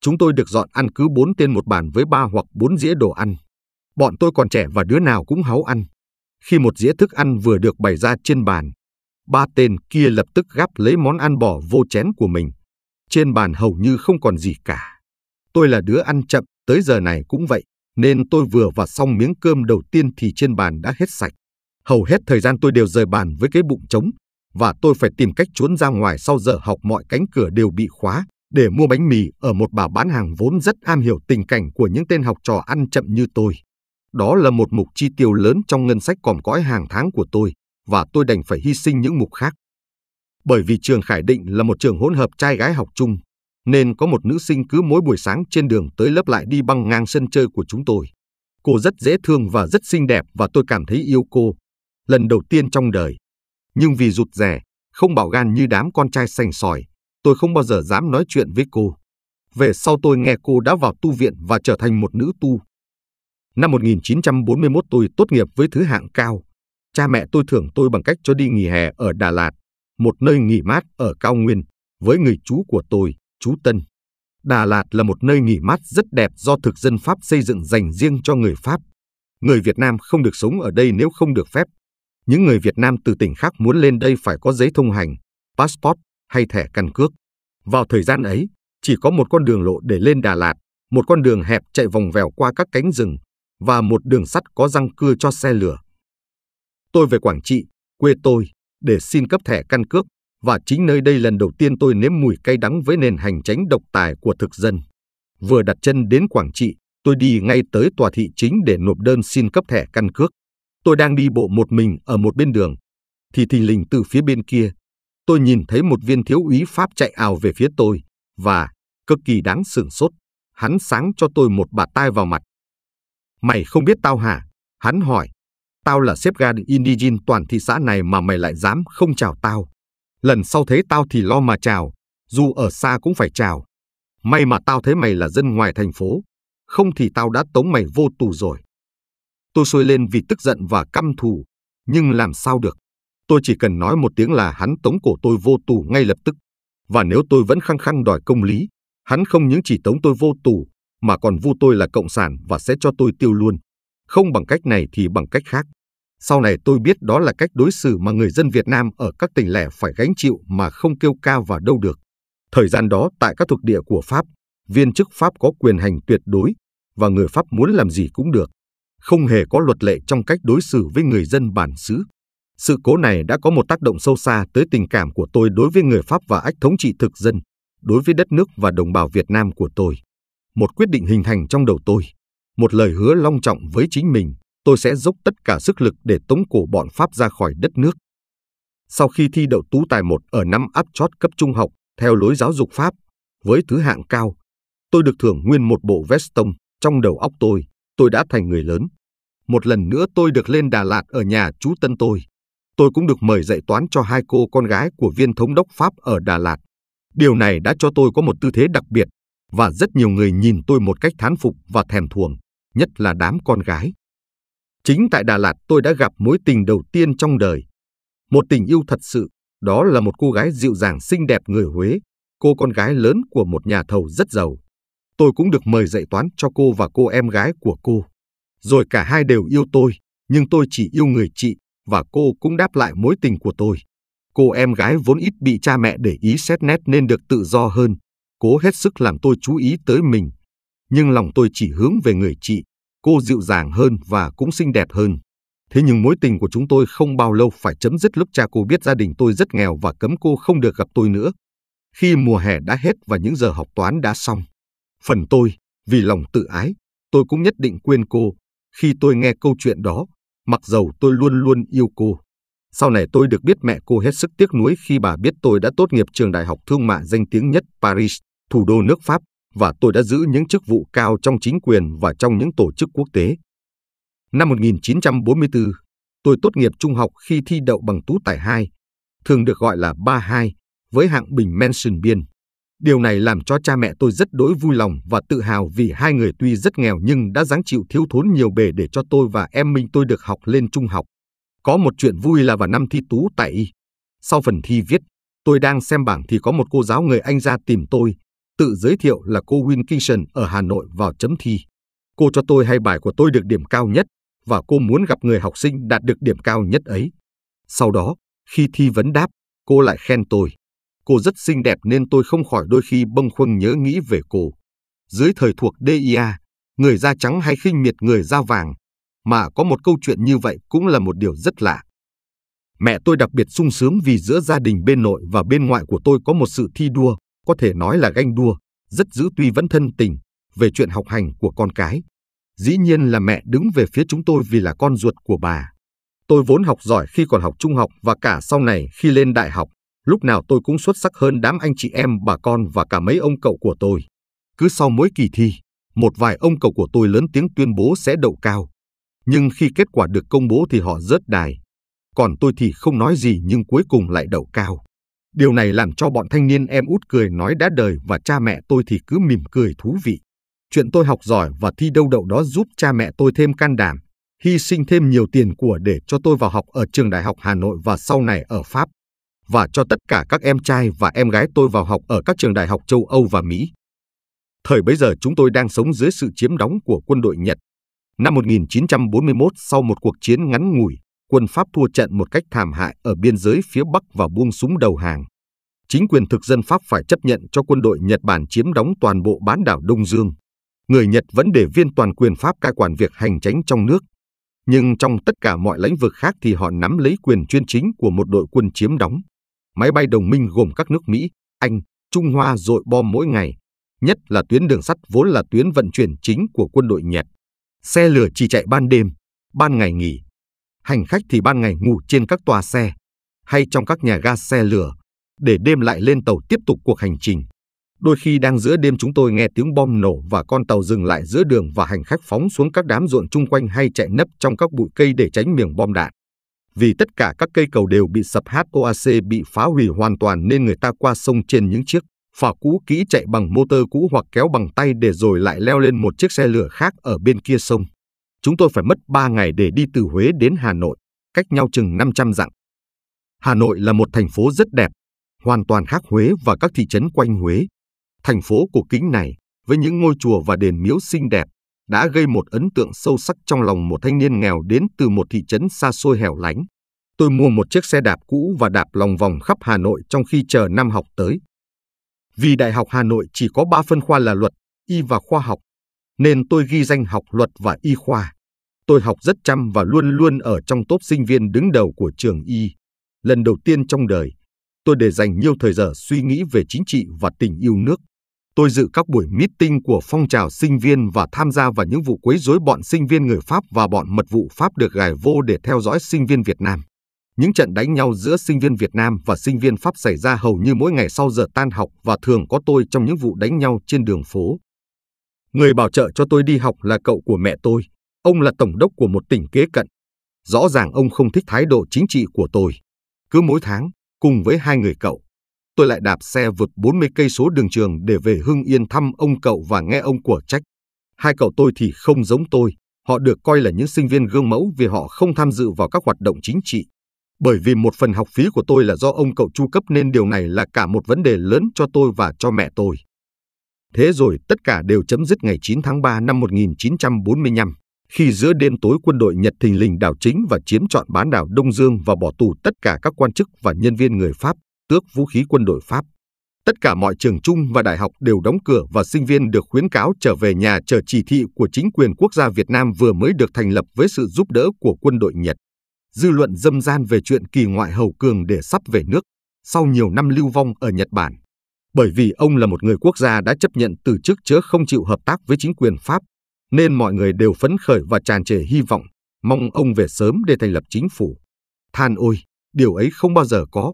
chúng tôi được dọn ăn cứ bốn tên một bàn với ba hoặc bốn dĩa đồ ăn. Bọn tôi còn trẻ và đứa nào cũng háu ăn. Khi một dĩa thức ăn vừa được bày ra trên bàn, ba tên kia lập tức gắp lấy món ăn bỏ vô chén của mình. Trên bàn hầu như không còn gì cả. Tôi là đứa ăn chậm, tới giờ này cũng vậy, nên tôi vừa vào xong miếng cơm đầu tiên thì trên bàn đã hết sạch. Hầu hết thời gian tôi đều rời bàn với cái bụng trống, và tôi phải tìm cách trốn ra ngoài sau giờ học mọi cánh cửa đều bị khóa, để mua bánh mì ở một bà bán hàng vốn rất am hiểu tình cảnh của những tên học trò ăn chậm như tôi. Đó là một mục chi tiêu lớn trong ngân sách còm cõi hàng tháng của tôi, và tôi đành phải hy sinh những mục khác. Bởi vì trường Khải Định là một trường hỗn hợp trai gái học chung, nên có một nữ sinh cứ mỗi buổi sáng trên đường tới lớp lại đi băng ngang sân chơi của chúng tôi. Cô rất dễ thương và rất xinh đẹp và tôi cảm thấy yêu cô. Lần đầu tiên trong đời. Nhưng vì rụt rè, không bảo gan như đám con trai sành sỏi, tôi không bao giờ dám nói chuyện với cô. Về sau tôi nghe cô đã vào tu viện và trở thành một nữ tu. Năm 1941 tôi tốt nghiệp với thứ hạng cao. Cha mẹ tôi thưởng tôi bằng cách cho đi nghỉ hè ở Đà Lạt, một nơi nghỉ mát ở cao nguyên, với người chú của tôi, chú Tân. Đà Lạt là một nơi nghỉ mát rất đẹp do thực dân Pháp xây dựng dành riêng cho người Pháp. Người Việt Nam không được sống ở đây nếu không được phép. Những người Việt Nam từ tỉnh khác muốn lên đây phải có giấy thông hành, passport hay thẻ căn cước. Vào thời gian ấy, chỉ có một con đường lộ để lên Đà Lạt, một con đường hẹp chạy vòng vèo qua các cánh rừng và một đường sắt có răng cưa cho xe lửa. Tôi về Quảng Trị, quê tôi, để xin cấp thẻ căn cước và chính nơi đây lần đầu tiên tôi nếm mùi cay đắng với nền hành tránh độc tài của thực dân. Vừa đặt chân đến Quảng Trị, tôi đi ngay tới tòa thị chính để nộp đơn xin cấp thẻ căn cước. Tôi đang đi bộ một mình ở một bên đường, thì thình lình từ phía bên kia, tôi nhìn thấy một viên thiếu úy Pháp chạy ào về phía tôi, và, cực kỳ đáng sửng sốt, hắn sáng cho tôi một bà tai vào mặt. Mày không biết tao hả? Hắn hỏi. Tao là xếp gan Indigin toàn thị xã này mà mày lại dám không chào tao. Lần sau thấy tao thì lo mà chào, dù ở xa cũng phải chào. May mà tao thấy mày là dân ngoài thành phố, không thì tao đã tống mày vô tù rồi. Tôi sôi lên vì tức giận và căm thù, nhưng làm sao được. Tôi chỉ cần nói một tiếng là hắn tống cổ tôi vô tù ngay lập tức. Và nếu tôi vẫn khăng khăng đòi công lý, hắn không những chỉ tống tôi vô tù, mà còn vu tôi là cộng sản và sẽ cho tôi tiêu luôn. Không bằng cách này thì bằng cách khác. Sau này tôi biết đó là cách đối xử mà người dân Việt Nam ở các tỉnh lẻ phải gánh chịu mà không kêu ca vào đâu được. Thời gian đó tại các thuộc địa của Pháp, viên chức Pháp có quyền hành tuyệt đối và người Pháp muốn làm gì cũng được. Không hề có luật lệ trong cách đối xử với người dân bản xứ. Sự cố này đã có một tác động sâu xa tới tình cảm của tôi đối với người Pháp và ách thống trị thực dân, đối với đất nước và đồng bào Việt Nam của tôi. Một quyết định hình thành trong đầu tôi, một lời hứa long trọng với chính mình tôi sẽ dốc tất cả sức lực để tống cổ bọn Pháp ra khỏi đất nước. Sau khi thi đậu tú tài một ở năm áp chót cấp trung học theo lối giáo dục Pháp, với thứ hạng cao, tôi được thưởng nguyên một bộ veston trong đầu óc tôi, tôi đã thành người lớn. Một lần nữa tôi được lên Đà Lạt ở nhà chú Tân tôi. Tôi cũng được mời dạy toán cho hai cô con gái của viên thống đốc Pháp ở Đà Lạt. Điều này đã cho tôi có một tư thế đặc biệt, và rất nhiều người nhìn tôi một cách thán phục và thèm thuồng, nhất là đám con gái. Chính tại Đà Lạt tôi đã gặp mối tình đầu tiên trong đời. Một tình yêu thật sự, đó là một cô gái dịu dàng xinh đẹp người Huế, cô con gái lớn của một nhà thầu rất giàu. Tôi cũng được mời dạy toán cho cô và cô em gái của cô. Rồi cả hai đều yêu tôi, nhưng tôi chỉ yêu người chị, và cô cũng đáp lại mối tình của tôi. Cô em gái vốn ít bị cha mẹ để ý xét nét nên được tự do hơn, cố hết sức làm tôi chú ý tới mình. Nhưng lòng tôi chỉ hướng về người chị, Cô dịu dàng hơn và cũng xinh đẹp hơn. Thế nhưng mối tình của chúng tôi không bao lâu phải chấm dứt lúc cha cô biết gia đình tôi rất nghèo và cấm cô không được gặp tôi nữa. Khi mùa hè đã hết và những giờ học toán đã xong. Phần tôi, vì lòng tự ái, tôi cũng nhất định quên cô. Khi tôi nghe câu chuyện đó, mặc dầu tôi luôn luôn yêu cô. Sau này tôi được biết mẹ cô hết sức tiếc nuối khi bà biết tôi đã tốt nghiệp trường đại học thương mại danh tiếng nhất Paris, thủ đô nước Pháp, và tôi đã giữ những chức vụ cao trong chính quyền và trong những tổ chức quốc tế. Năm 1944, tôi tốt nghiệp trung học khi thi đậu bằng tú tài 2, thường được gọi là 32, với hạng bình mention biên. Điều này làm cho cha mẹ tôi rất đối vui lòng và tự hào vì hai người tuy rất nghèo nhưng đã dáng chịu thiếu thốn nhiều bề để cho tôi và em Minh tôi được học lên trung học. Có một chuyện vui là vào năm thi tú tại Y. Sau phần thi viết, tôi đang xem bảng thì có một cô giáo người Anh ra tìm tôi tự giới thiệu là cô Winkinson ở Hà Nội vào chấm thi. Cô cho tôi hay bài của tôi được điểm cao nhất và cô muốn gặp người học sinh đạt được điểm cao nhất ấy. Sau đó, khi thi vấn đáp, cô lại khen tôi. Cô rất xinh đẹp nên tôi không khỏi đôi khi bâng khuâng nhớ nghĩ về cô. Dưới thời thuộc DIA, người da trắng hay khinh miệt người da vàng, mà có một câu chuyện như vậy cũng là một điều rất lạ. Mẹ tôi đặc biệt sung sướng vì giữa gia đình bên nội và bên ngoại của tôi có một sự thi đua, có thể nói là ganh đua, rất giữ tuy vẫn thân tình, về chuyện học hành của con cái. Dĩ nhiên là mẹ đứng về phía chúng tôi vì là con ruột của bà. Tôi vốn học giỏi khi còn học trung học và cả sau này khi lên đại học, lúc nào tôi cũng xuất sắc hơn đám anh chị em bà con và cả mấy ông cậu của tôi. Cứ sau mỗi kỳ thi, một vài ông cậu của tôi lớn tiếng tuyên bố sẽ đậu cao. Nhưng khi kết quả được công bố thì họ rớt đài. Còn tôi thì không nói gì nhưng cuối cùng lại đậu cao. Điều này làm cho bọn thanh niên em út cười nói đã đời và cha mẹ tôi thì cứ mỉm cười thú vị. Chuyện tôi học giỏi và thi đâu đậu đó giúp cha mẹ tôi thêm can đảm, hy sinh thêm nhiều tiền của để cho tôi vào học ở trường Đại học Hà Nội và sau này ở Pháp, và cho tất cả các em trai và em gái tôi vào học ở các trường đại học châu Âu và Mỹ. Thời bấy giờ chúng tôi đang sống dưới sự chiếm đóng của quân đội Nhật. Năm 1941 sau một cuộc chiến ngắn ngủi, quân Pháp thua trận một cách thảm hại ở biên giới phía Bắc và buông súng đầu hàng. Chính quyền thực dân Pháp phải chấp nhận cho quân đội Nhật Bản chiếm đóng toàn bộ bán đảo Đông Dương. Người Nhật vẫn để viên toàn quyền Pháp cai quản việc hành chính trong nước. Nhưng trong tất cả mọi lĩnh vực khác thì họ nắm lấy quyền chuyên chính của một đội quân chiếm đóng. Máy bay đồng minh gồm các nước Mỹ, Anh, Trung Hoa dội bom mỗi ngày, nhất là tuyến đường sắt vốn là tuyến vận chuyển chính của quân đội Nhật. Xe lửa chỉ chạy ban đêm, ban ngày nghỉ. Hành khách thì ban ngày ngủ trên các toa xe hay trong các nhà ga xe lửa, để đêm lại lên tàu tiếp tục cuộc hành trình. Đôi khi đang giữa đêm chúng tôi nghe tiếng bom nổ và con tàu dừng lại giữa đường và hành khách phóng xuống các đám ruộng chung quanh hay chạy nấp trong các bụi cây để tránh miệng bom đạn. Vì tất cả các cây cầu đều bị sập HOAC bị phá hủy hoàn toàn nên người ta qua sông trên những chiếc phà cũ kỹ chạy bằng motor cũ hoặc kéo bằng tay để rồi lại leo lên một chiếc xe lửa khác ở bên kia sông. Chúng tôi phải mất 3 ngày để đi từ Huế đến Hà Nội, cách nhau chừng 500 dặm. Hà Nội là một thành phố rất đẹp, hoàn toàn khác Huế và các thị trấn quanh Huế. Thành phố cổ kính này, với những ngôi chùa và đền miếu xinh đẹp, đã gây một ấn tượng sâu sắc trong lòng một thanh niên nghèo đến từ một thị trấn xa xôi hẻo lánh. Tôi mua một chiếc xe đạp cũ và đạp lòng vòng khắp Hà Nội trong khi chờ năm học tới. Vì Đại học Hà Nội chỉ có 3 phân khoa là luật, y và khoa học, nên tôi ghi danh học luật và y khoa. Tôi học rất chăm và luôn luôn ở trong top sinh viên đứng đầu của trường y. Lần đầu tiên trong đời, tôi để dành nhiều thời giờ suy nghĩ về chính trị và tình yêu nước. Tôi dự các buổi meeting của phong trào sinh viên và tham gia vào những vụ quấy rối bọn sinh viên người Pháp và bọn mật vụ Pháp được gài vô để theo dõi sinh viên Việt Nam. Những trận đánh nhau giữa sinh viên Việt Nam và sinh viên Pháp xảy ra hầu như mỗi ngày sau giờ tan học và thường có tôi trong những vụ đánh nhau trên đường phố. Người bảo trợ cho tôi đi học là cậu của mẹ tôi. Ông là tổng đốc của một tỉnh kế cận. Rõ ràng ông không thích thái độ chính trị của tôi. Cứ mỗi tháng, cùng với hai người cậu, tôi lại đạp xe vượt 40 cây số đường trường để về Hưng Yên thăm ông cậu và nghe ông của trách. Hai cậu tôi thì không giống tôi, họ được coi là những sinh viên gương mẫu vì họ không tham dự vào các hoạt động chính trị. Bởi vì một phần học phí của tôi là do ông cậu chu cấp nên điều này là cả một vấn đề lớn cho tôi và cho mẹ tôi. Thế rồi tất cả đều chấm dứt ngày 9 tháng 3 năm 1945, khi giữa đêm tối quân đội Nhật thình lình đảo chính và chiếm trọn bán đảo Đông Dương và bỏ tù tất cả các quan chức và nhân viên người Pháp, tước vũ khí quân đội Pháp. Tất cả mọi trường trung và đại học đều đóng cửa và sinh viên được khuyến cáo trở về nhà chờ chỉ thị của chính quyền quốc gia Việt Nam vừa mới được thành lập với sự giúp đỡ của quân đội Nhật dư luận dâm gian về chuyện kỳ ngoại hầu cường để sắp về nước sau nhiều năm lưu vong ở Nhật Bản. Bởi vì ông là một người quốc gia đã chấp nhận từ chức chứ không chịu hợp tác với chính quyền Pháp, nên mọi người đều phấn khởi và tràn trề hy vọng, mong ông về sớm để thành lập chính phủ. Than ôi, điều ấy không bao giờ có.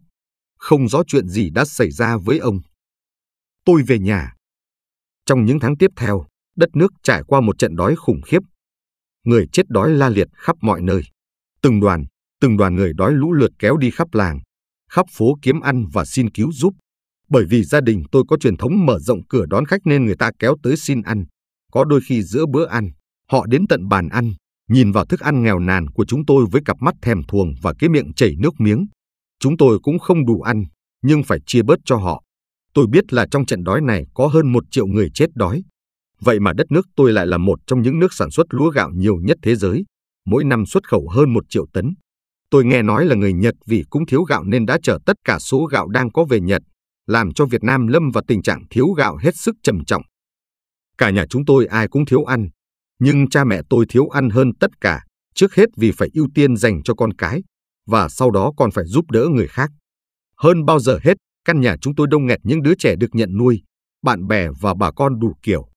Không rõ chuyện gì đã xảy ra với ông. Tôi về nhà. Trong những tháng tiếp theo, đất nước trải qua một trận đói khủng khiếp. Người chết đói la liệt khắp mọi nơi. Từng đoàn, từng đoàn người đói lũ lượt kéo đi khắp làng, khắp phố kiếm ăn và xin cứu giúp. Bởi vì gia đình tôi có truyền thống mở rộng cửa đón khách nên người ta kéo tới xin ăn. Có đôi khi giữa bữa ăn, họ đến tận bàn ăn, nhìn vào thức ăn nghèo nàn của chúng tôi với cặp mắt thèm thuồng và cái miệng chảy nước miếng. Chúng tôi cũng không đủ ăn, nhưng phải chia bớt cho họ. Tôi biết là trong trận đói này có hơn một triệu người chết đói. Vậy mà đất nước tôi lại là một trong những nước sản xuất lúa gạo nhiều nhất thế giới mỗi năm xuất khẩu hơn một triệu tấn. Tôi nghe nói là người Nhật vì cũng thiếu gạo nên đã chở tất cả số gạo đang có về Nhật, làm cho Việt Nam lâm vào tình trạng thiếu gạo hết sức trầm trọng. Cả nhà chúng tôi ai cũng thiếu ăn, nhưng cha mẹ tôi thiếu ăn hơn tất cả, trước hết vì phải ưu tiên dành cho con cái, và sau đó còn phải giúp đỡ người khác. Hơn bao giờ hết, căn nhà chúng tôi đông nghẹt những đứa trẻ được nhận nuôi, bạn bè và bà con đủ kiểu.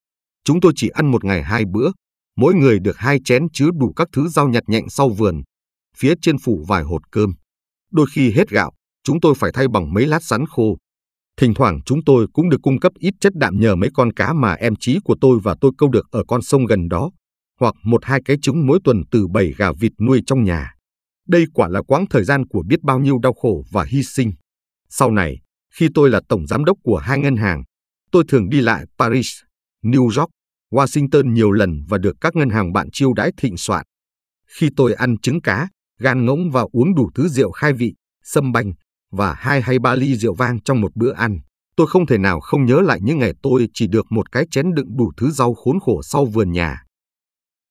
Chúng tôi chỉ ăn một ngày hai bữa, mỗi người được hai chén chứa đủ các thứ rau nhặt nhạnh sau vườn. Phía trên phủ vài hột cơm. Đôi khi hết gạo, chúng tôi phải thay bằng mấy lát sắn khô. Thỉnh thoảng chúng tôi cũng được cung cấp ít chất đạm nhờ mấy con cá mà em trí của tôi và tôi câu được ở con sông gần đó, hoặc một hai cái trứng mỗi tuần từ bảy gà vịt nuôi trong nhà. Đây quả là quãng thời gian của biết bao nhiêu đau khổ và hy sinh. Sau này, khi tôi là tổng giám đốc của hai ngân hàng, tôi thường đi lại Paris, New York, Washington nhiều lần và được các ngân hàng bạn chiêu đãi thịnh soạn. Khi tôi ăn trứng cá, gan ngỗng và uống đủ thứ rượu khai vị, sâm banh và hai hay ba ly rượu vang trong một bữa ăn, tôi không thể nào không nhớ lại những ngày tôi chỉ được một cái chén đựng đủ thứ rau khốn khổ sau vườn nhà.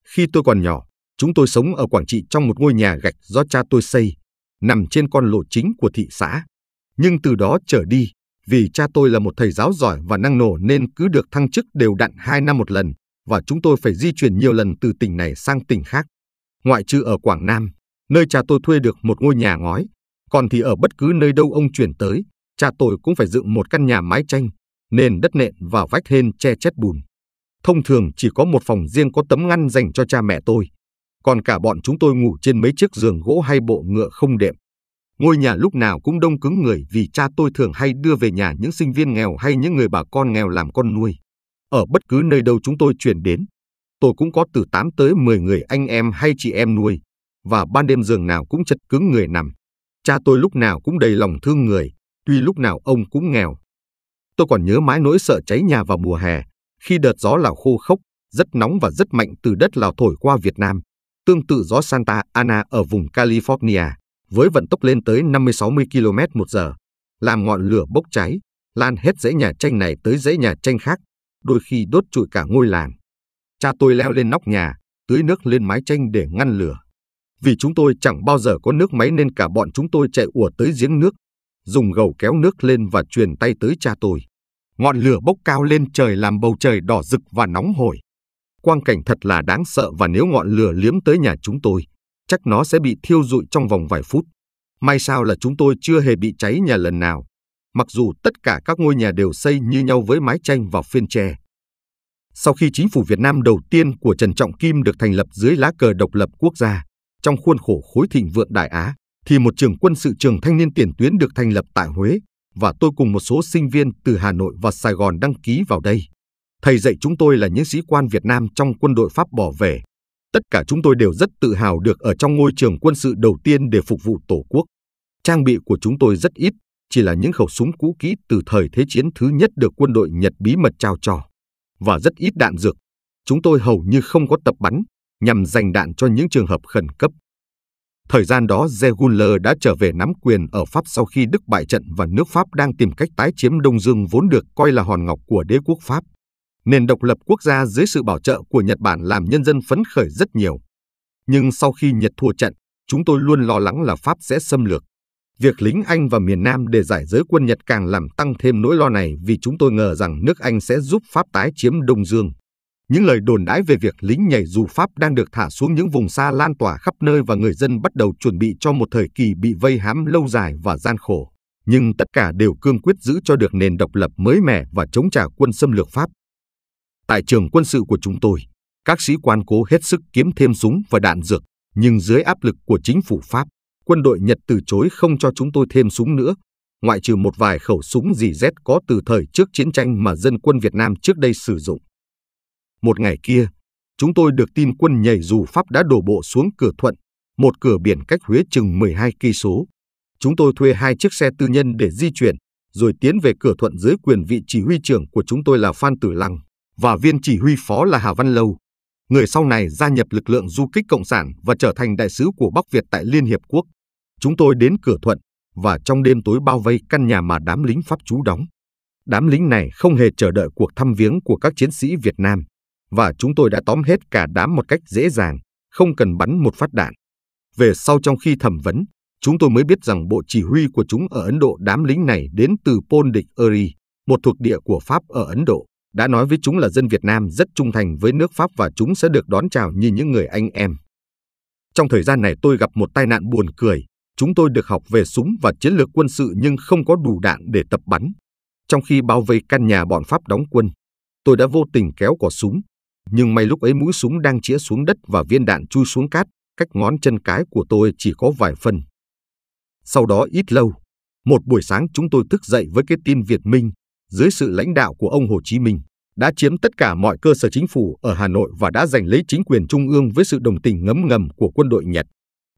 Khi tôi còn nhỏ, chúng tôi sống ở Quảng Trị trong một ngôi nhà gạch do cha tôi xây, nằm trên con lộ chính của thị xã. Nhưng từ đó trở đi, vì cha tôi là một thầy giáo giỏi và năng nổ nên cứ được thăng chức đều đặn hai năm một lần, và chúng tôi phải di chuyển nhiều lần từ tỉnh này sang tỉnh khác. Ngoại trừ ở Quảng Nam, nơi cha tôi thuê được một ngôi nhà ngói, còn thì ở bất cứ nơi đâu ông chuyển tới, cha tôi cũng phải dựng một căn nhà mái tranh, nền đất nện và vách hên che chét bùn. Thông thường chỉ có một phòng riêng có tấm ngăn dành cho cha mẹ tôi, còn cả bọn chúng tôi ngủ trên mấy chiếc giường gỗ hay bộ ngựa không đệm. Ngôi nhà lúc nào cũng đông cứng người vì cha tôi thường hay đưa về nhà những sinh viên nghèo hay những người bà con nghèo làm con nuôi. Ở bất cứ nơi đâu chúng tôi chuyển đến, tôi cũng có từ 8 tới 10 người anh em hay chị em nuôi, và ban đêm giường nào cũng chật cứng người nằm. Cha tôi lúc nào cũng đầy lòng thương người, tuy lúc nào ông cũng nghèo. Tôi còn nhớ mãi nỗi sợ cháy nhà vào mùa hè, khi đợt gió Lào khô khốc, rất nóng và rất mạnh từ đất Lào thổi qua Việt Nam, tương tự gió Santa Ana ở vùng California với vận tốc lên tới 50-60 km một giờ, làm ngọn lửa bốc cháy, lan hết dãy nhà tranh này tới dãy nhà tranh khác, đôi khi đốt trụi cả ngôi làng. Cha tôi leo lên nóc nhà, tưới nước lên mái tranh để ngăn lửa. Vì chúng tôi chẳng bao giờ có nước máy nên cả bọn chúng tôi chạy ùa tới giếng nước, dùng gầu kéo nước lên và truyền tay tới cha tôi. Ngọn lửa bốc cao lên trời làm bầu trời đỏ rực và nóng hổi. Quang cảnh thật là đáng sợ và nếu ngọn lửa liếm tới nhà chúng tôi, chắc nó sẽ bị thiêu rụi trong vòng vài phút. May sao là chúng tôi chưa hề bị cháy nhà lần nào, mặc dù tất cả các ngôi nhà đều xây như nhau với mái tranh và phiên tre. Sau khi chính phủ Việt Nam đầu tiên của Trần Trọng Kim được thành lập dưới lá cờ độc lập quốc gia, trong khuôn khổ khối thịnh vượng Đại Á, thì một trường quân sự trường thanh niên tiền tuyến được thành lập tại Huế, và tôi cùng một số sinh viên từ Hà Nội và Sài Gòn đăng ký vào đây. Thầy dạy chúng tôi là những sĩ quan Việt Nam trong quân đội Pháp bỏ về, Tất cả chúng tôi đều rất tự hào được ở trong ngôi trường quân sự đầu tiên để phục vụ Tổ quốc. Trang bị của chúng tôi rất ít, chỉ là những khẩu súng cũ kỹ từ thời Thế chiến thứ nhất được quân đội Nhật bí mật trao cho. Và rất ít đạn dược. Chúng tôi hầu như không có tập bắn, nhằm dành đạn cho những trường hợp khẩn cấp. Thời gian đó Reguler đã trở về nắm quyền ở Pháp sau khi Đức bại trận và nước Pháp đang tìm cách tái chiếm Đông Dương vốn được coi là hòn ngọc của đế quốc Pháp nền độc lập quốc gia dưới sự bảo trợ của Nhật Bản làm nhân dân phấn khởi rất nhiều. Nhưng sau khi Nhật thua trận, chúng tôi luôn lo lắng là Pháp sẽ xâm lược. Việc lính Anh vào miền Nam để giải giới quân Nhật càng làm tăng thêm nỗi lo này vì chúng tôi ngờ rằng nước Anh sẽ giúp Pháp tái chiếm Đông Dương. Những lời đồn đãi về việc lính nhảy dù Pháp đang được thả xuống những vùng xa lan tỏa khắp nơi và người dân bắt đầu chuẩn bị cho một thời kỳ bị vây hãm lâu dài và gian khổ. Nhưng tất cả đều cương quyết giữ cho được nền độc lập mới mẻ và chống trả quân xâm lược Pháp. Tại trường quân sự của chúng tôi, các sĩ quan cố hết sức kiếm thêm súng và đạn dược, nhưng dưới áp lực của chính phủ Pháp, quân đội Nhật từ chối không cho chúng tôi thêm súng nữa, ngoại trừ một vài khẩu súng dì rét có từ thời trước chiến tranh mà dân quân Việt Nam trước đây sử dụng. Một ngày kia, chúng tôi được tin quân nhảy dù Pháp đã đổ bộ xuống cửa Thuận, một cửa biển cách Huế chừng 12 cây số. Chúng tôi thuê hai chiếc xe tư nhân để di chuyển, rồi tiến về cửa Thuận dưới quyền vị chỉ huy trưởng của chúng tôi là Phan Tử Lăng và viên chỉ huy phó là Hà Văn Lâu. Người sau này gia nhập lực lượng du kích cộng sản và trở thành đại sứ của Bắc Việt tại Liên Hiệp Quốc. Chúng tôi đến cửa thuận và trong đêm tối bao vây căn nhà mà đám lính Pháp trú đóng. Đám lính này không hề chờ đợi cuộc thăm viếng của các chiến sĩ Việt Nam và chúng tôi đã tóm hết cả đám một cách dễ dàng, không cần bắn một phát đạn. Về sau trong khi thẩm vấn, chúng tôi mới biết rằng bộ chỉ huy của chúng ở Ấn Độ đám lính này đến từ Pol Địch Eri, một thuộc địa của Pháp ở Ấn Độ đã nói với chúng là dân Việt Nam rất trung thành với nước Pháp và chúng sẽ được đón chào như những người anh em. Trong thời gian này tôi gặp một tai nạn buồn cười Chúng tôi được học về súng và chiến lược quân sự nhưng không có đủ đạn để tập bắn. Trong khi bao vây căn nhà bọn Pháp đóng quân, tôi đã vô tình kéo cò súng, nhưng may lúc ấy mũi súng đang chĩa xuống đất và viên đạn chui xuống cát, cách ngón chân cái của tôi chỉ có vài phân. Sau đó ít lâu, một buổi sáng chúng tôi thức dậy với cái tin Việt Minh, dưới sự lãnh đạo của ông Hồ Chí Minh, đã chiếm tất cả mọi cơ sở chính phủ ở Hà Nội và đã giành lấy chính quyền trung ương với sự đồng tình ngấm ngầm của quân đội Nhật.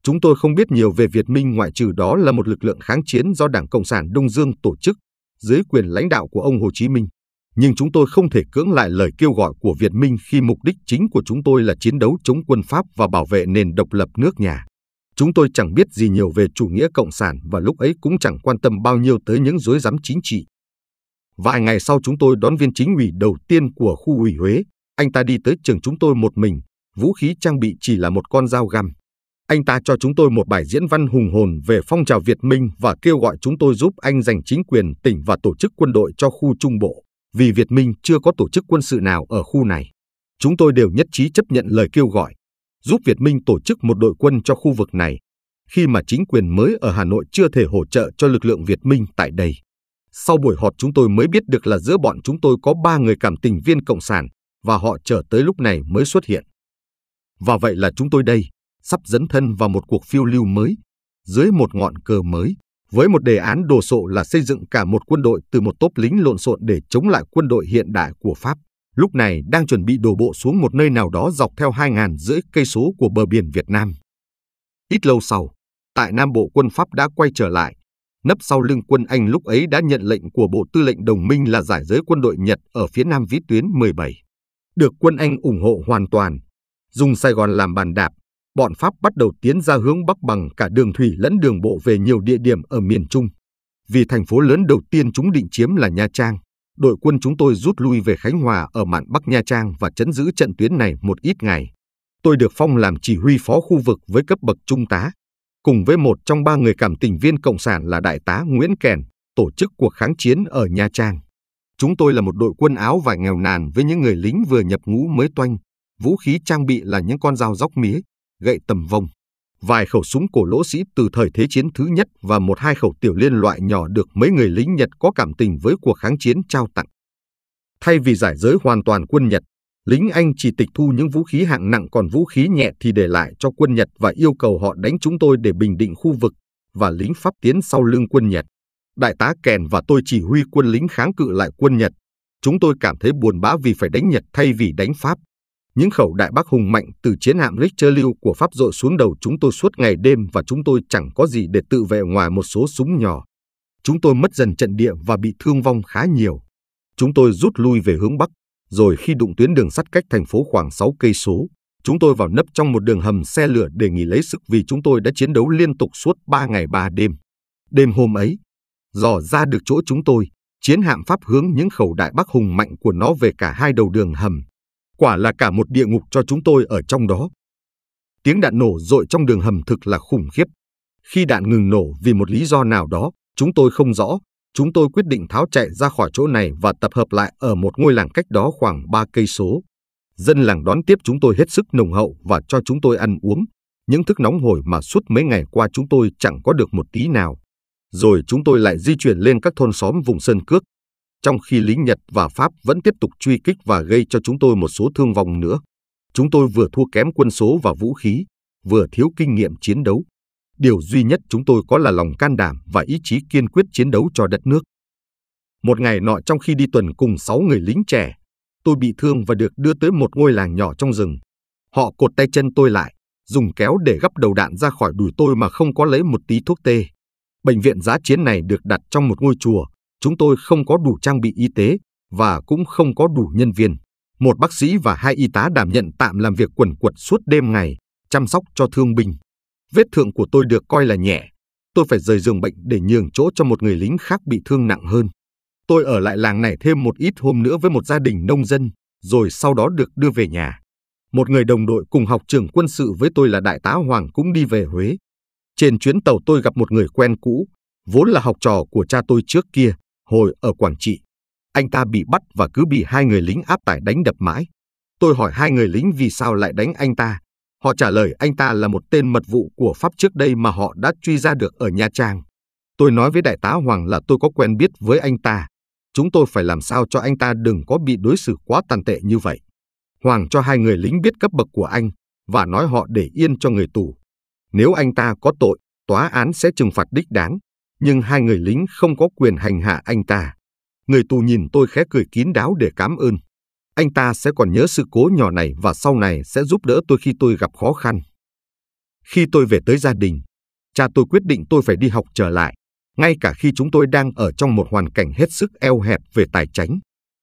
Chúng tôi không biết nhiều về Việt Minh ngoại trừ đó là một lực lượng kháng chiến do Đảng Cộng sản Đông Dương tổ chức, dưới quyền lãnh đạo của ông Hồ Chí Minh. Nhưng chúng tôi không thể cưỡng lại lời kêu gọi của Việt Minh khi mục đích chính của chúng tôi là chiến đấu chống quân Pháp và bảo vệ nền độc lập nước nhà. Chúng tôi chẳng biết gì nhiều về chủ nghĩa cộng sản và lúc ấy cũng chẳng quan tâm bao nhiêu tới những dối rắm chính trị. Vài ngày sau chúng tôi đón viên chính ủy đầu tiên của khu ủy Huế. Anh ta đi tới trường chúng tôi một mình, vũ khí trang bị chỉ là một con dao găm. Anh ta cho chúng tôi một bài diễn văn hùng hồn về phong trào Việt Minh và kêu gọi chúng tôi giúp anh giành chính quyền tỉnh và tổ chức quân đội cho khu Trung Bộ, vì Việt Minh chưa có tổ chức quân sự nào ở khu này. Chúng tôi đều nhất trí chấp nhận lời kêu gọi, giúp Việt Minh tổ chức một đội quân cho khu vực này, khi mà chính quyền mới ở Hà Nội chưa thể hỗ trợ cho lực lượng Việt Minh tại đây. Sau buổi họp chúng tôi mới biết được là giữa bọn chúng tôi có ba người cảm tình viên Cộng sản và họ chờ tới lúc này mới xuất hiện. Và vậy là chúng tôi đây, sắp dấn thân vào một cuộc phiêu lưu mới, dưới một ngọn cờ mới, với một đề án đồ sộ là xây dựng cả một quân đội từ một tốp lính lộn xộn để chống lại quân đội hiện đại của Pháp, lúc này đang chuẩn bị đổ bộ xuống một nơi nào đó dọc theo hai ngàn rưỡi cây số của bờ biển Việt Nam. Ít lâu sau, tại Nam Bộ quân Pháp đã quay trở lại, nấp sau lưng quân Anh lúc ấy đã nhận lệnh của Bộ Tư lệnh Đồng minh là giải giới quân đội Nhật ở phía Nam vĩ tuyến 17. Được quân Anh ủng hộ hoàn toàn, dùng Sài Gòn làm bàn đạp, bọn Pháp bắt đầu tiến ra hướng Bắc bằng cả đường thủy lẫn đường bộ về nhiều địa điểm ở miền Trung. Vì thành phố lớn đầu tiên chúng định chiếm là Nha Trang, đội quân chúng tôi rút lui về Khánh Hòa ở mạn Bắc Nha Trang và chấn giữ trận tuyến này một ít ngày. Tôi được phong làm chỉ huy phó khu vực với cấp bậc trung tá, cùng với một trong ba người cảm tình viên Cộng sản là Đại tá Nguyễn Kèn, tổ chức cuộc kháng chiến ở Nha Trang. Chúng tôi là một đội quân áo vải nghèo nàn với những người lính vừa nhập ngũ mới toanh, vũ khí trang bị là những con dao róc mía, gậy tầm vông, vài khẩu súng cổ lỗ sĩ từ thời Thế chiến thứ nhất và một hai khẩu tiểu liên loại nhỏ được mấy người lính Nhật có cảm tình với cuộc kháng chiến trao tặng. Thay vì giải giới hoàn toàn quân Nhật, lính Anh chỉ tịch thu những vũ khí hạng nặng còn vũ khí nhẹ thì để lại cho quân Nhật và yêu cầu họ đánh chúng tôi để bình định khu vực và lính Pháp tiến sau lưng quân Nhật. Đại tá Kèn và tôi chỉ huy quân lính kháng cự lại quân Nhật. Chúng tôi cảm thấy buồn bã vì phải đánh Nhật thay vì đánh Pháp. Những khẩu đại bác hùng mạnh từ chiến hạm Richelieu của Pháp dội xuống đầu chúng tôi suốt ngày đêm và chúng tôi chẳng có gì để tự vệ ngoài một số súng nhỏ. Chúng tôi mất dần trận địa và bị thương vong khá nhiều. Chúng tôi rút lui về hướng Bắc, rồi khi đụng tuyến đường sắt cách thành phố khoảng 6 cây số, chúng tôi vào nấp trong một đường hầm xe lửa để nghỉ lấy sức vì chúng tôi đã chiến đấu liên tục suốt 3 ngày 3 đêm. Đêm hôm ấy, dò ra được chỗ chúng tôi, chiến hạm Pháp hướng những khẩu đại bác hùng mạnh của nó về cả hai đầu đường hầm. Quả là cả một địa ngục cho chúng tôi ở trong đó. Tiếng đạn nổ rội trong đường hầm thực là khủng khiếp. Khi đạn ngừng nổ vì một lý do nào đó, chúng tôi không rõ, chúng tôi quyết định tháo chạy ra khỏi chỗ này và tập hợp lại ở một ngôi làng cách đó khoảng 3 cây số. Dân làng đón tiếp chúng tôi hết sức nồng hậu và cho chúng tôi ăn uống, những thức nóng hổi mà suốt mấy ngày qua chúng tôi chẳng có được một tí nào. Rồi chúng tôi lại di chuyển lên các thôn xóm vùng Sơn Cước, trong khi lính Nhật và Pháp vẫn tiếp tục truy kích và gây cho chúng tôi một số thương vong nữa. Chúng tôi vừa thua kém quân số và vũ khí, vừa thiếu kinh nghiệm chiến đấu. Điều duy nhất chúng tôi có là lòng can đảm và ý chí kiên quyết chiến đấu cho đất nước. Một ngày nọ trong khi đi tuần cùng sáu người lính trẻ, tôi bị thương và được đưa tới một ngôi làng nhỏ trong rừng. Họ cột tay chân tôi lại, dùng kéo để gấp đầu đạn ra khỏi đùi tôi mà không có lấy một tí thuốc tê. Bệnh viện giá chiến này được đặt trong một ngôi chùa, chúng tôi không có đủ trang bị y tế và cũng không có đủ nhân viên. Một bác sĩ và hai y tá đảm nhận tạm làm việc quần quật suốt đêm ngày, chăm sóc cho thương binh. Vết thương của tôi được coi là nhẹ. Tôi phải rời giường bệnh để nhường chỗ cho một người lính khác bị thương nặng hơn. Tôi ở lại làng này thêm một ít hôm nữa với một gia đình nông dân, rồi sau đó được đưa về nhà. Một người đồng đội cùng học trường quân sự với tôi là Đại tá Hoàng cũng đi về Huế. Trên chuyến tàu tôi gặp một người quen cũ, vốn là học trò của cha tôi trước kia, hồi ở Quảng Trị. Anh ta bị bắt và cứ bị hai người lính áp tải đánh đập mãi. Tôi hỏi hai người lính vì sao lại đánh anh ta. Họ trả lời anh ta là một tên mật vụ của Pháp trước đây mà họ đã truy ra được ở Nha Trang. Tôi nói với đại tá Hoàng là tôi có quen biết với anh ta. Chúng tôi phải làm sao cho anh ta đừng có bị đối xử quá tàn tệ như vậy. Hoàng cho hai người lính biết cấp bậc của anh và nói họ để yên cho người tù. Nếu anh ta có tội, tòa án sẽ trừng phạt đích đáng, nhưng hai người lính không có quyền hành hạ anh ta. Người tù nhìn tôi khẽ cười kín đáo để cảm ơn. Anh ta sẽ còn nhớ sự cố nhỏ này và sau này sẽ giúp đỡ tôi khi tôi gặp khó khăn. Khi tôi về tới gia đình, cha tôi quyết định tôi phải đi học trở lại, ngay cả khi chúng tôi đang ở trong một hoàn cảnh hết sức eo hẹp về tài chính.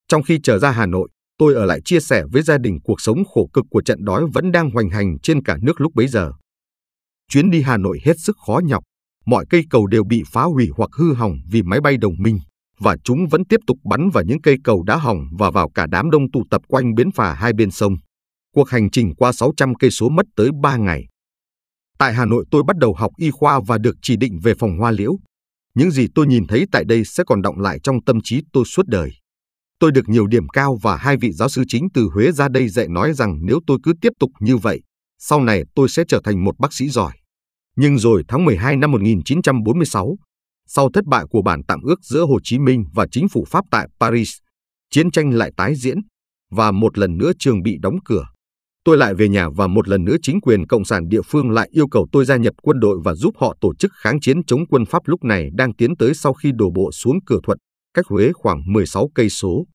Trong khi trở ra Hà Nội, tôi ở lại chia sẻ với gia đình cuộc sống khổ cực của trận đói vẫn đang hoành hành trên cả nước lúc bấy giờ. Chuyến đi Hà Nội hết sức khó nhọc, mọi cây cầu đều bị phá hủy hoặc hư hỏng vì máy bay đồng minh, và chúng vẫn tiếp tục bắn vào những cây cầu đã hỏng và vào cả đám đông tụ tập quanh bến phà hai bên sông. Cuộc hành trình qua 600 cây số mất tới 3 ngày. Tại Hà Nội tôi bắt đầu học y khoa và được chỉ định về phòng hoa liễu. Những gì tôi nhìn thấy tại đây sẽ còn động lại trong tâm trí tôi suốt đời. Tôi được nhiều điểm cao và hai vị giáo sư chính từ Huế ra đây dạy nói rằng nếu tôi cứ tiếp tục như vậy, sau này tôi sẽ trở thành một bác sĩ giỏi. Nhưng rồi tháng 12 năm 1946, sau thất bại của bản tạm ước giữa Hồ Chí Minh và chính phủ Pháp tại Paris, chiến tranh lại tái diễn và một lần nữa trường bị đóng cửa. Tôi lại về nhà và một lần nữa chính quyền cộng sản địa phương lại yêu cầu tôi gia nhập quân đội và giúp họ tổ chức kháng chiến chống quân Pháp lúc này đang tiến tới sau khi đổ bộ xuống cửa Thuận, cách Huế khoảng 16 cây số.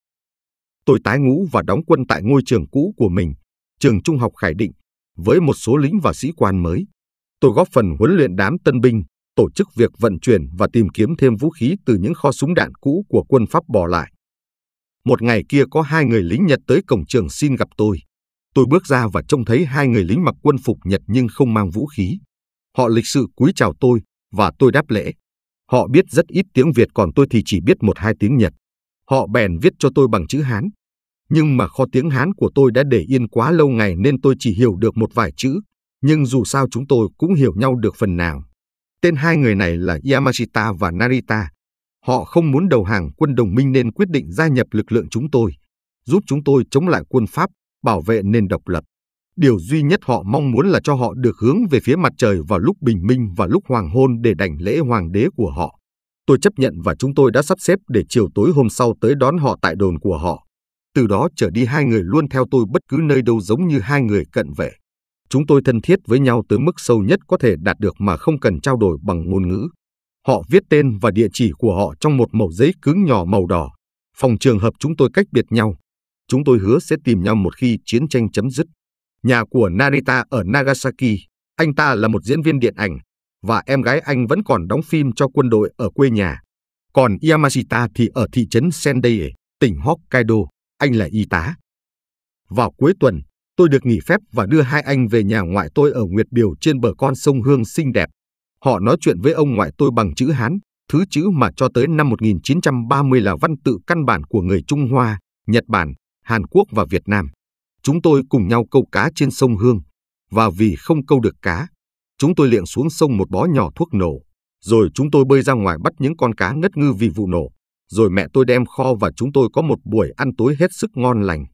Tôi tái ngũ và đóng quân tại ngôi trường cũ của mình, trường trung học Khải Định, với một số lính và sĩ quan mới. Tôi góp phần huấn luyện đám tân binh, tổ chức việc vận chuyển và tìm kiếm thêm vũ khí từ những kho súng đạn cũ của quân Pháp bỏ lại. Một ngày kia có hai người lính Nhật tới cổng trường xin gặp tôi. Tôi bước ra và trông thấy hai người lính mặc quân phục Nhật nhưng không mang vũ khí. Họ lịch sự cúi chào tôi và tôi đáp lễ. Họ biết rất ít tiếng Việt còn tôi thì chỉ biết một hai tiếng Nhật. Họ bèn viết cho tôi bằng chữ Hán. Nhưng mà kho tiếng Hán của tôi đã để yên quá lâu ngày nên tôi chỉ hiểu được một vài chữ. Nhưng dù sao chúng tôi cũng hiểu nhau được phần nào. Tên hai người này là Yamashita và Narita. Họ không muốn đầu hàng quân đồng minh nên quyết định gia nhập lực lượng chúng tôi, giúp chúng tôi chống lại quân Pháp, bảo vệ nền độc lập. Điều duy nhất họ mong muốn là cho họ được hướng về phía mặt trời vào lúc bình minh và lúc hoàng hôn để đảnh lễ hoàng đế của họ. Tôi chấp nhận và chúng tôi đã sắp xếp để chiều tối hôm sau tới đón họ tại đồn của họ. Từ đó trở đi hai người luôn theo tôi bất cứ nơi đâu giống như hai người cận vệ. Chúng tôi thân thiết với nhau tới mức sâu nhất có thể đạt được mà không cần trao đổi bằng ngôn ngữ. Họ viết tên và địa chỉ của họ trong một mẩu giấy cứng nhỏ màu đỏ. Phòng trường hợp chúng tôi cách biệt nhau. Chúng tôi hứa sẽ tìm nhau một khi chiến tranh chấm dứt. Nhà của Narita ở Nagasaki, anh ta là một diễn viên điện ảnh, và em gái anh vẫn còn đóng phim cho quân đội ở quê nhà. Còn Yamashita thì ở thị trấn Sendai, tỉnh Hokkaido, anh là y tá. Vào cuối tuần, tôi được nghỉ phép và đưa hai anh về nhà ngoại tôi ở Nguyệt Biểu trên bờ con sông Hương xinh đẹp. Họ nói chuyện với ông ngoại tôi bằng chữ Hán, thứ chữ mà cho tới năm 1930 là văn tự căn bản của người Trung Hoa, Nhật Bản, Hàn Quốc và Việt Nam. Chúng tôi cùng nhau câu cá trên sông Hương, và vì không câu được cá, chúng tôi liệng xuống sông một bó nhỏ thuốc nổ. Rồi chúng tôi bơi ra ngoài bắt những con cá ngất ngư vì vụ nổ. Rồi mẹ tôi đem kho và chúng tôi có một buổi ăn tối hết sức ngon lành.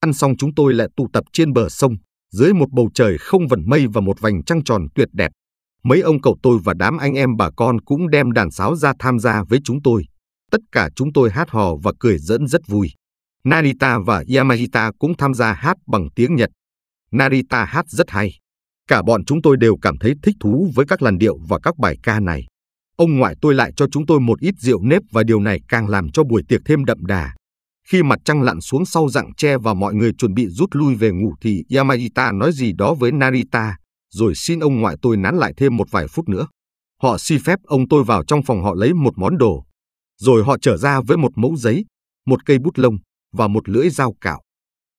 Ăn xong chúng tôi lại tụ tập trên bờ sông, dưới một bầu trời không vần mây và một vành trăng tròn tuyệt đẹp. Mấy ông cậu tôi và đám anh em bà con cũng đem đàn sáo ra tham gia với chúng tôi. Tất cả chúng tôi hát hò và cười dẫn rất vui. Narita và Yamagita cũng tham gia hát bằng tiếng Nhật. Narita hát rất hay. Cả bọn chúng tôi đều cảm thấy thích thú với các làn điệu và các bài ca này. Ông ngoại tôi lại cho chúng tôi một ít rượu nếp và điều này càng làm cho buổi tiệc thêm đậm đà. Khi mặt trăng lặn xuống sau rặng tre và mọi người chuẩn bị rút lui về ngủ thì Yamagita nói gì đó với Narita, rồi xin ông ngoại tôi nán lại thêm một vài phút nữa. Họ xin phép ông tôi vào trong phòng họ lấy một món đồ. Rồi họ trở ra với một mẫu giấy, một cây bút lông và một lưỡi dao cạo.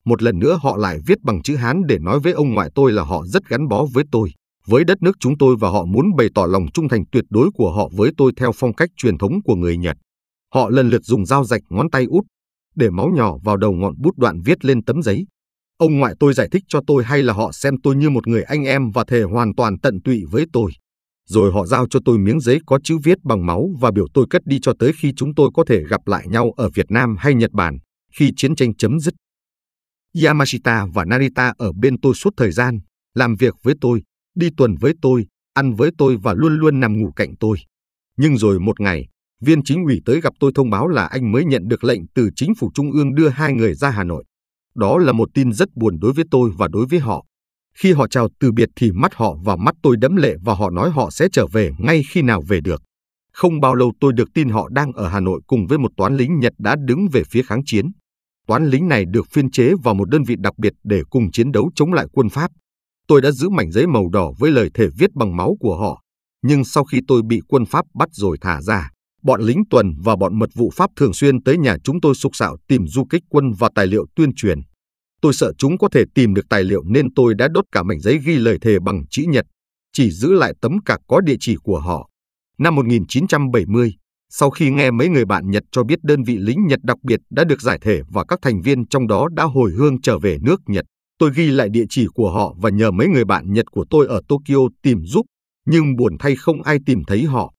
Một lần nữa họ lại viết bằng chữ Hán để nói với ông ngoại tôi là họ rất gắn bó với tôi, với đất nước chúng tôi và họ muốn bày tỏ lòng trung thành tuyệt đối của họ với tôi theo phong cách truyền thống của người Nhật. Họ lần lượt dùng dao rạch ngón tay út, để máu nhỏ vào đầu ngọn bút đoạn viết lên tấm giấy. Ông ngoại tôi giải thích cho tôi hay là họ xem tôi như một người anh em và thề hoàn toàn tận tụy với tôi. Rồi họ giao cho tôi miếng giấy có chữ viết bằng máu và biểu tôi cất đi cho tới khi chúng tôi có thể gặp lại nhau ở Việt Nam hay Nhật Bản, khi chiến tranh chấm dứt. Yamashita và Narita ở bên tôi suốt thời gian, làm việc với tôi, đi tuần với tôi, ăn với tôi và luôn luôn nằm ngủ cạnh tôi. Nhưng rồi một ngày, viên chính ủy tới gặp tôi thông báo là anh mới nhận được lệnh từ chính phủ trung ương đưa hai người ra Hà Nội. Đó là một tin rất buồn đối với tôi và đối với họ. Khi họ chào từ biệt thì mắt họ và mắt tôi đẫm lệ và họ nói họ sẽ trở về ngay khi nào về được. Không bao lâu tôi được tin họ đang ở Hà Nội cùng với một toán lính Nhật đã đứng về phía kháng chiến. Toán lính này được phiên chế vào một đơn vị đặc biệt để cùng chiến đấu chống lại quân Pháp. Tôi đã giữ mảnh giấy màu đỏ với lời thể viết bằng máu của họ. Nhưng sau khi tôi bị quân Pháp bắt rồi thả ra, bọn lính tuần và bọn mật vụ Pháp thường xuyên tới nhà chúng tôi sục sạo tìm du kích quân và tài liệu tuyên truyền. Tôi sợ chúng có thể tìm được tài liệu nên tôi đã đốt cả mảnh giấy ghi lời thề bằng chữ nhật, chỉ giữ lại tấm cạc có địa chỉ của họ. Năm 1970, sau khi nghe mấy người bạn Nhật cho biết đơn vị lính Nhật đặc biệt đã được giải thể và các thành viên trong đó đã hồi hương trở về nước Nhật, tôi ghi lại địa chỉ của họ và nhờ mấy người bạn Nhật của tôi ở Tokyo tìm giúp, nhưng buồn thay không ai tìm thấy họ.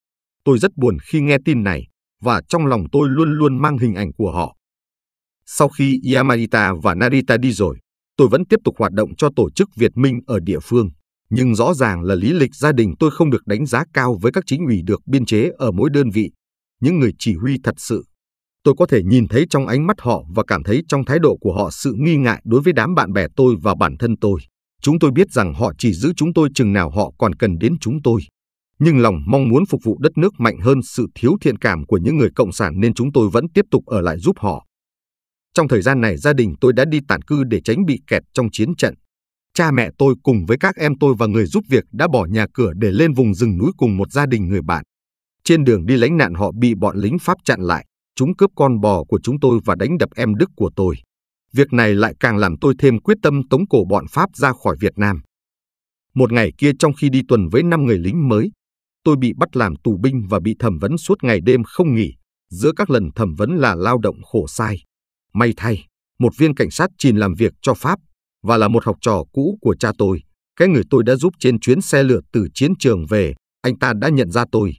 Tôi rất buồn khi nghe tin này, và trong lòng tôi luôn luôn mang hình ảnh của họ. Sau khi Yamarita và Narita đi rồi, tôi vẫn tiếp tục hoạt động cho tổ chức Việt Minh ở địa phương. Nhưng rõ ràng là lý lịch gia đình tôi không được đánh giá cao với các chính ủy được biên chế ở mỗi đơn vị. Những người chỉ huy thật sự. Tôi có thể nhìn thấy trong ánh mắt họ và cảm thấy trong thái độ của họ sự nghi ngại đối với đám bạn bè tôi và bản thân tôi. Chúng tôi biết rằng họ chỉ giữ chúng tôi chừng nào họ còn cần đến chúng tôi. Nhưng lòng mong muốn phục vụ đất nước mạnh hơn sự thiếu thiện cảm của những người cộng sản nên chúng tôi vẫn tiếp tục ở lại giúp họ. Trong thời gian này gia đình tôi đã đi tản cư để tránh bị kẹt trong chiến trận. Cha mẹ tôi cùng với các em tôi và người giúp việc đã bỏ nhà cửa để lên vùng rừng núi cùng một gia đình người bạn. Trên đường đi lánh nạn họ bị bọn lính Pháp chặn lại, chúng cướp con bò của chúng tôi và đánh đập em Đức của tôi. Việc này lại càng làm tôi thêm quyết tâm tống cổ bọn Pháp ra khỏi Việt Nam. Một ngày kia trong khi đi tuần với năm người lính mới, tôi bị bắt làm tù binh và bị thẩm vấn suốt ngày đêm không nghỉ, giữa các lần thẩm vấn là lao động khổ sai. May thay, một viên cảnh sát chìn làm việc cho Pháp và là một học trò cũ của cha tôi, cái người tôi đã giúp trên chuyến xe lửa từ chiến trường về, anh ta đã nhận ra tôi.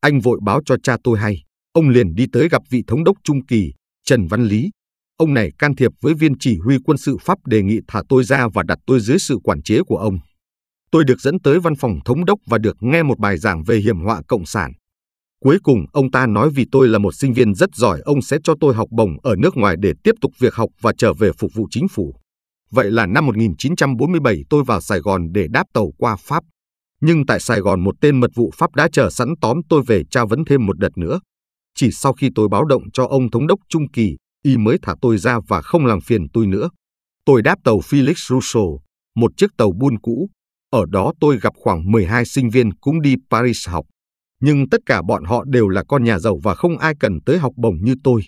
Anh vội báo cho cha tôi hay, ông liền đi tới gặp vị thống đốc Trung Kỳ, Trần Văn Lý. Ông này can thiệp với viên chỉ huy quân sự Pháp đề nghị thả tôi ra và đặt tôi dưới sự quản chế của ông. Tôi được dẫn tới văn phòng thống đốc và được nghe một bài giảng về hiểm họa cộng sản. Cuối cùng ông ta nói vì tôi là một sinh viên rất giỏi ông sẽ cho tôi học bổng ở nước ngoài để tiếp tục việc học và trở về phục vụ chính phủ. Vậy là năm 1947 tôi vào Sài Gòn để đáp tàu qua Pháp. Nhưng tại Sài Gòn một tên mật vụ Pháp đã chờ sẵn tóm tôi về tra vấn thêm một đợt nữa. Chỉ sau khi tôi báo động cho ông thống đốc Trung Kỳ, y mới thả tôi ra và không làm phiền tôi nữa. Tôi đáp tàu Felix Russo, một chiếc tàu buôn cũ. Ở đó tôi gặp khoảng 12 sinh viên cũng đi Paris học. Nhưng tất cả bọn họ đều là con nhà giàu và không ai cần tới học bổng như tôi.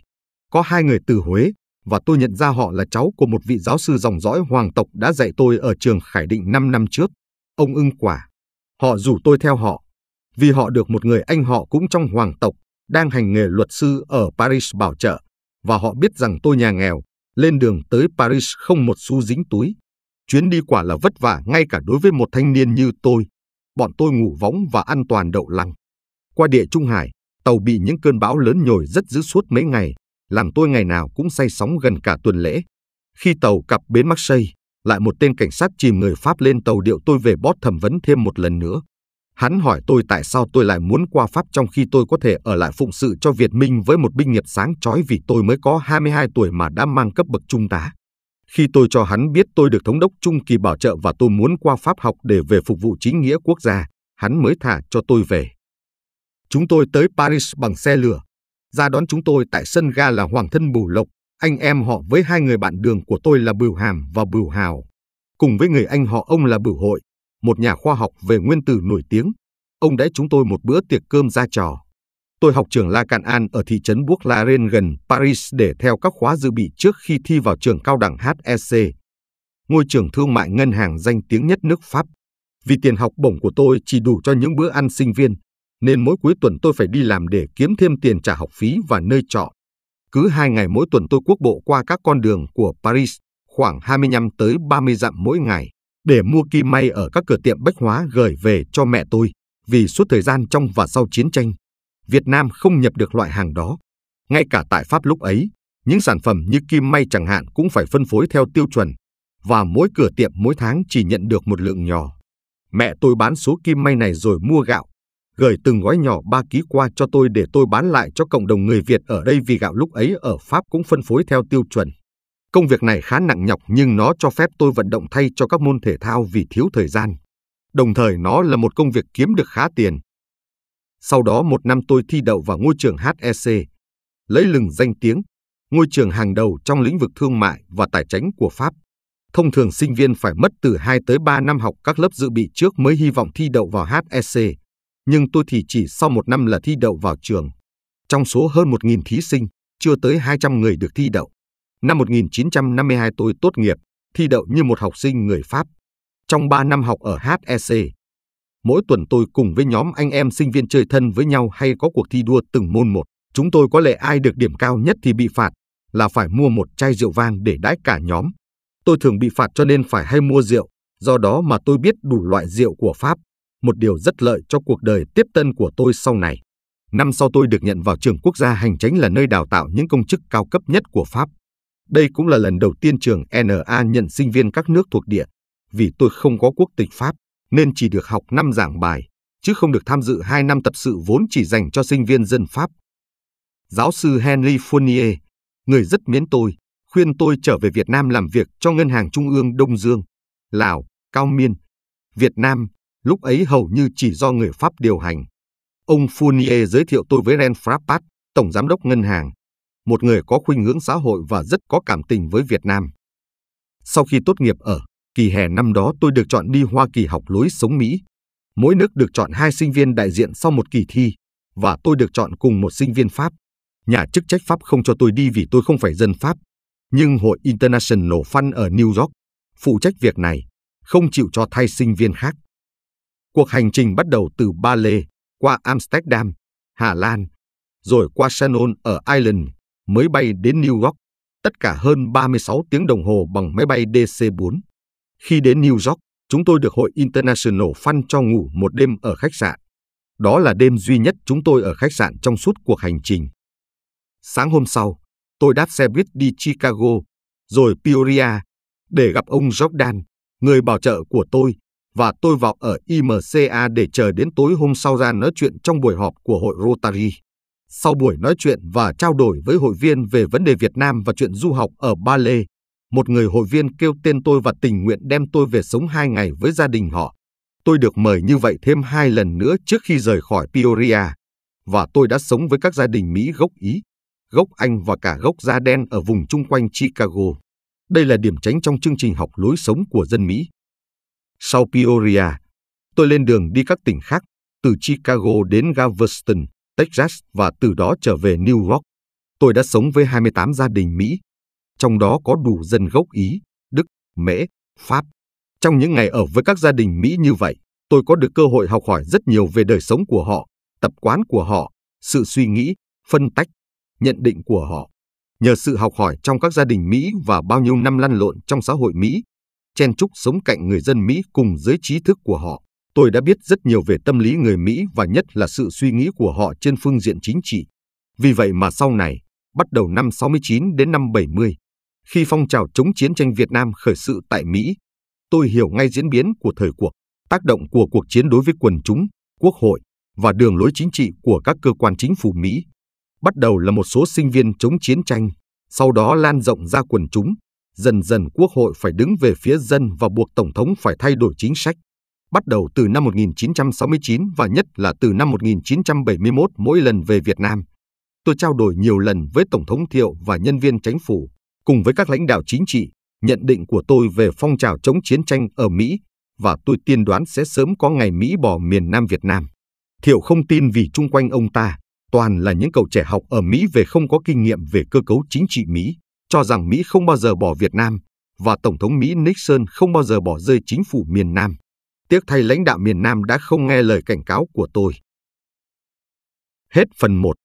Có hai người từ Huế, và tôi nhận ra họ là cháu của một vị giáo sư dòng dõi hoàng tộc đã dạy tôi ở trường Khải Định 5 năm trước, ông ưng quả. Họ rủ tôi theo họ, vì họ được một người anh họ cũng trong hoàng tộc, đang hành nghề luật sư ở Paris bảo trợ, và họ biết rằng tôi nhà nghèo, lên đường tới Paris không một xu dính túi. Chuyến đi quả là vất vả ngay cả đối với một thanh niên như tôi. Bọn tôi ngủ võng và an toàn đậu lăng. Qua địa Trung Hải, tàu bị những cơn bão lớn nhồi rất dữ suốt mấy ngày, làm tôi ngày nào cũng say sóng gần cả tuần lễ. Khi tàu cập bến Marseille, lại một tên cảnh sát chìm người Pháp lên tàu điệu tôi về bót thẩm vấn thêm một lần nữa. Hắn hỏi tôi tại sao tôi lại muốn qua Pháp trong khi tôi có thể ở lại phụng sự cho Việt Minh với một binh nghiệp sáng chói vì tôi mới có 22 tuổi mà đã mang cấp bậc trung tá. Khi tôi cho hắn biết tôi được thống đốc Trung Kỳ bảo trợ và tôi muốn qua Pháp học để về phục vụ chính nghĩa quốc gia, hắn mới thả cho tôi về. Chúng tôi tới Paris bằng xe lửa, ra đón chúng tôi tại sân ga là Hoàng thân Bù Lộc, anh em họ với hai người bạn đường của tôi là Bửu Hàm và Bửu Hào. Cùng với người anh họ ông là Bửu Hội, một nhà khoa học về nguyên tử nổi tiếng. Ông đã chúng tôi một bữa tiệc cơm ra trò. Tôi học trường La Can An ở thị trấn Bourg la Reine gần Paris để theo các khóa dự bị trước khi thi vào trường cao đẳng HEC. Ngôi trường thương mại ngân hàng danh tiếng nhất nước Pháp. Vì tiền học bổng của tôi chỉ đủ cho những bữa ăn sinh viên, nên mỗi cuối tuần tôi phải đi làm để kiếm thêm tiền trả học phí và nơi trọ. Cứ hai ngày mỗi tuần tôi quốc bộ qua các con đường của Paris, khoảng 25 tới 30 dặm mỗi ngày, để mua kim may ở các cửa tiệm bách hóa gửi về cho mẹ tôi, vì suốt thời gian trong và sau chiến tranh, Việt Nam không nhập được loại hàng đó. Ngay cả tại Pháp lúc ấy, những sản phẩm như kim may chẳng hạn cũng phải phân phối theo tiêu chuẩn. và mỗi cửa tiệm mỗi tháng chỉ nhận được một lượng nhỏ. Mẹ tôi bán số kim may này rồi mua gạo, gửi từng gói nhỏ 3 ký qua cho tôi để tôi bán lại cho cộng đồng người Việt ở đây vì gạo lúc ấy ở Pháp cũng phân phối theo tiêu chuẩn. Công việc này khá nặng nhọc nhưng nó cho phép tôi vận động thay cho các môn thể thao vì thiếu thời gian. Đồng thời nó là một công việc kiếm được khá tiền. Sau đó một năm tôi thi đậu vào ngôi trường HEC, lấy lừng danh tiếng, ngôi trường hàng đầu trong lĩnh vực thương mại và tài chính của Pháp. Thông thường sinh viên phải mất từ 2 tới 3 năm học các lớp dự bị trước mới hy vọng thi đậu vào HEC, nhưng tôi thì chỉ sau một năm là thi đậu vào trường. Trong số hơn 1.000 thí sinh, chưa tới 200 người được thi đậu. Năm 1952 tôi tốt nghiệp, thi đậu như một học sinh người Pháp. Trong 3 năm học ở HEC, mỗi tuần tôi cùng với nhóm anh em sinh viên chơi thân với nhau hay có cuộc thi đua từng môn một. Chúng tôi có lệ ai được điểm cao nhất thì bị phạt, là phải mua một chai rượu vang để đãi cả nhóm. Tôi thường bị phạt cho nên phải hay mua rượu, do đó mà tôi biết đủ loại rượu của Pháp, một điều rất lợi cho cuộc đời tiếp tân của tôi sau này. Năm sau tôi được nhận vào trường quốc gia hành chính là nơi đào tạo những công chức cao cấp nhất của Pháp. Đây cũng là lần đầu tiên trường NA nhận sinh viên các nước thuộc địa. Vì tôi không có quốc tịch Pháp, nên chỉ được học 5 giảng bài, chứ không được tham dự 2 năm tập sự vốn chỉ dành cho sinh viên dân Pháp. Giáo sư Henry Fournier, người rất mến tôi, khuyên tôi trở về Việt Nam làm việc cho Ngân hàng Trung ương Đông Dương, Lào, Cao Miên. Việt Nam, lúc ấy hầu như chỉ do người Pháp điều hành. Ông Fournier giới thiệu tôi với Ren Frappat, Tổng Giám đốc Ngân hàng, một người có khuynh hướng xã hội và rất có cảm tình với Việt Nam. Sau khi tốt nghiệp ở kỳ hè năm đó tôi được chọn đi Hoa Kỳ học lối sống Mỹ. Mỗi nước được chọn hai sinh viên đại diện sau một kỳ thi, và tôi được chọn cùng một sinh viên Pháp. Nhà chức trách Pháp không cho tôi đi vì tôi không phải dân Pháp, nhưng Hội International Fund ở New York, phụ trách việc này, không chịu cho thay sinh viên khác. Cuộc hành trình bắt đầu từ Ba Lê, qua Amsterdam, Hà Lan, rồi qua Shannon ở Ireland, mới bay đến New York, tất cả hơn 36 tiếng đồng hồ bằng máy bay DC-4. Khi đến New York, chúng tôi được Hội International Fund cho ngủ một đêm ở khách sạn. Đó là đêm duy nhất chúng tôi ở khách sạn trong suốt cuộc hành trình. Sáng hôm sau, tôi đáp xe buýt đi Chicago, rồi Peoria, để gặp ông Jordan, người bảo trợ của tôi, và tôi vào ở IMCA để chờ đến tối hôm sau ra nói chuyện trong buổi họp của hội Rotary. Sau buổi nói chuyện và trao đổi với hội viên về vấn đề Việt Nam và chuyện du học ở Ba Lê, một người hội viên kêu tên tôi và tình nguyện đem tôi về sống hai ngày với gia đình họ. Tôi được mời như vậy thêm hai lần nữa trước khi rời khỏi Peoria, và tôi đã sống với các gia đình Mỹ gốc Ý, gốc Anh và cả gốc da đen ở vùng chung quanh Chicago. Đây là điểm tránh trong chương trình học lối sống của dân Mỹ. Sau Peoria, tôi lên đường đi các tỉnh khác, từ Chicago đến Galveston, Texas và từ đó trở về New York. Tôi đã sống với 28 gia đình Mỹ, trong đó có đủ dân gốc Ý, Đức, Mễ, Pháp. Trong những ngày ở với các gia đình Mỹ như vậy, tôi có được cơ hội học hỏi rất nhiều về đời sống của họ, tập quán của họ, sự suy nghĩ, phân tách, nhận định của họ. Nhờ sự học hỏi trong các gia đình Mỹ và bao nhiêu năm lăn lộn trong xã hội Mỹ, chen chúc sống cạnh người dân Mỹ cùng giới trí thức của họ, tôi đã biết rất nhiều về tâm lý người Mỹ và nhất là sự suy nghĩ của họ trên phương diện chính trị. Vì vậy mà sau này, bắt đầu năm 69 đến năm 70, khi phong trào chống chiến tranh Việt Nam khởi sự tại Mỹ, tôi hiểu ngay diễn biến của thời cuộc, tác động của cuộc chiến đối với quần chúng, quốc hội và đường lối chính trị của các cơ quan chính phủ Mỹ. Bắt đầu là một số sinh viên chống chiến tranh, sau đó lan rộng ra quần chúng, dần dần quốc hội phải đứng về phía dân và buộc tổng thống phải thay đổi chính sách. Bắt đầu từ năm 1969 và nhất là từ năm 1971 mỗi lần về Việt Nam. Tôi trao đổi nhiều lần với Tổng thống Thiệu và nhân viên chính phủ, cùng với các lãnh đạo chính trị, nhận định của tôi về phong trào chống chiến tranh ở Mỹ và tôi tiên đoán sẽ sớm có ngày Mỹ bỏ miền Nam Việt Nam. Thiệu không tin vì chung quanh ông ta, toàn là những cậu trẻ học ở Mỹ về không có kinh nghiệm về cơ cấu chính trị Mỹ, cho rằng Mỹ không bao giờ bỏ Việt Nam và Tổng thống Mỹ Nixon không bao giờ bỏ rơi chính phủ miền Nam. Tiếc thay lãnh đạo miền Nam đã không nghe lời cảnh cáo của tôi. Hết phần 1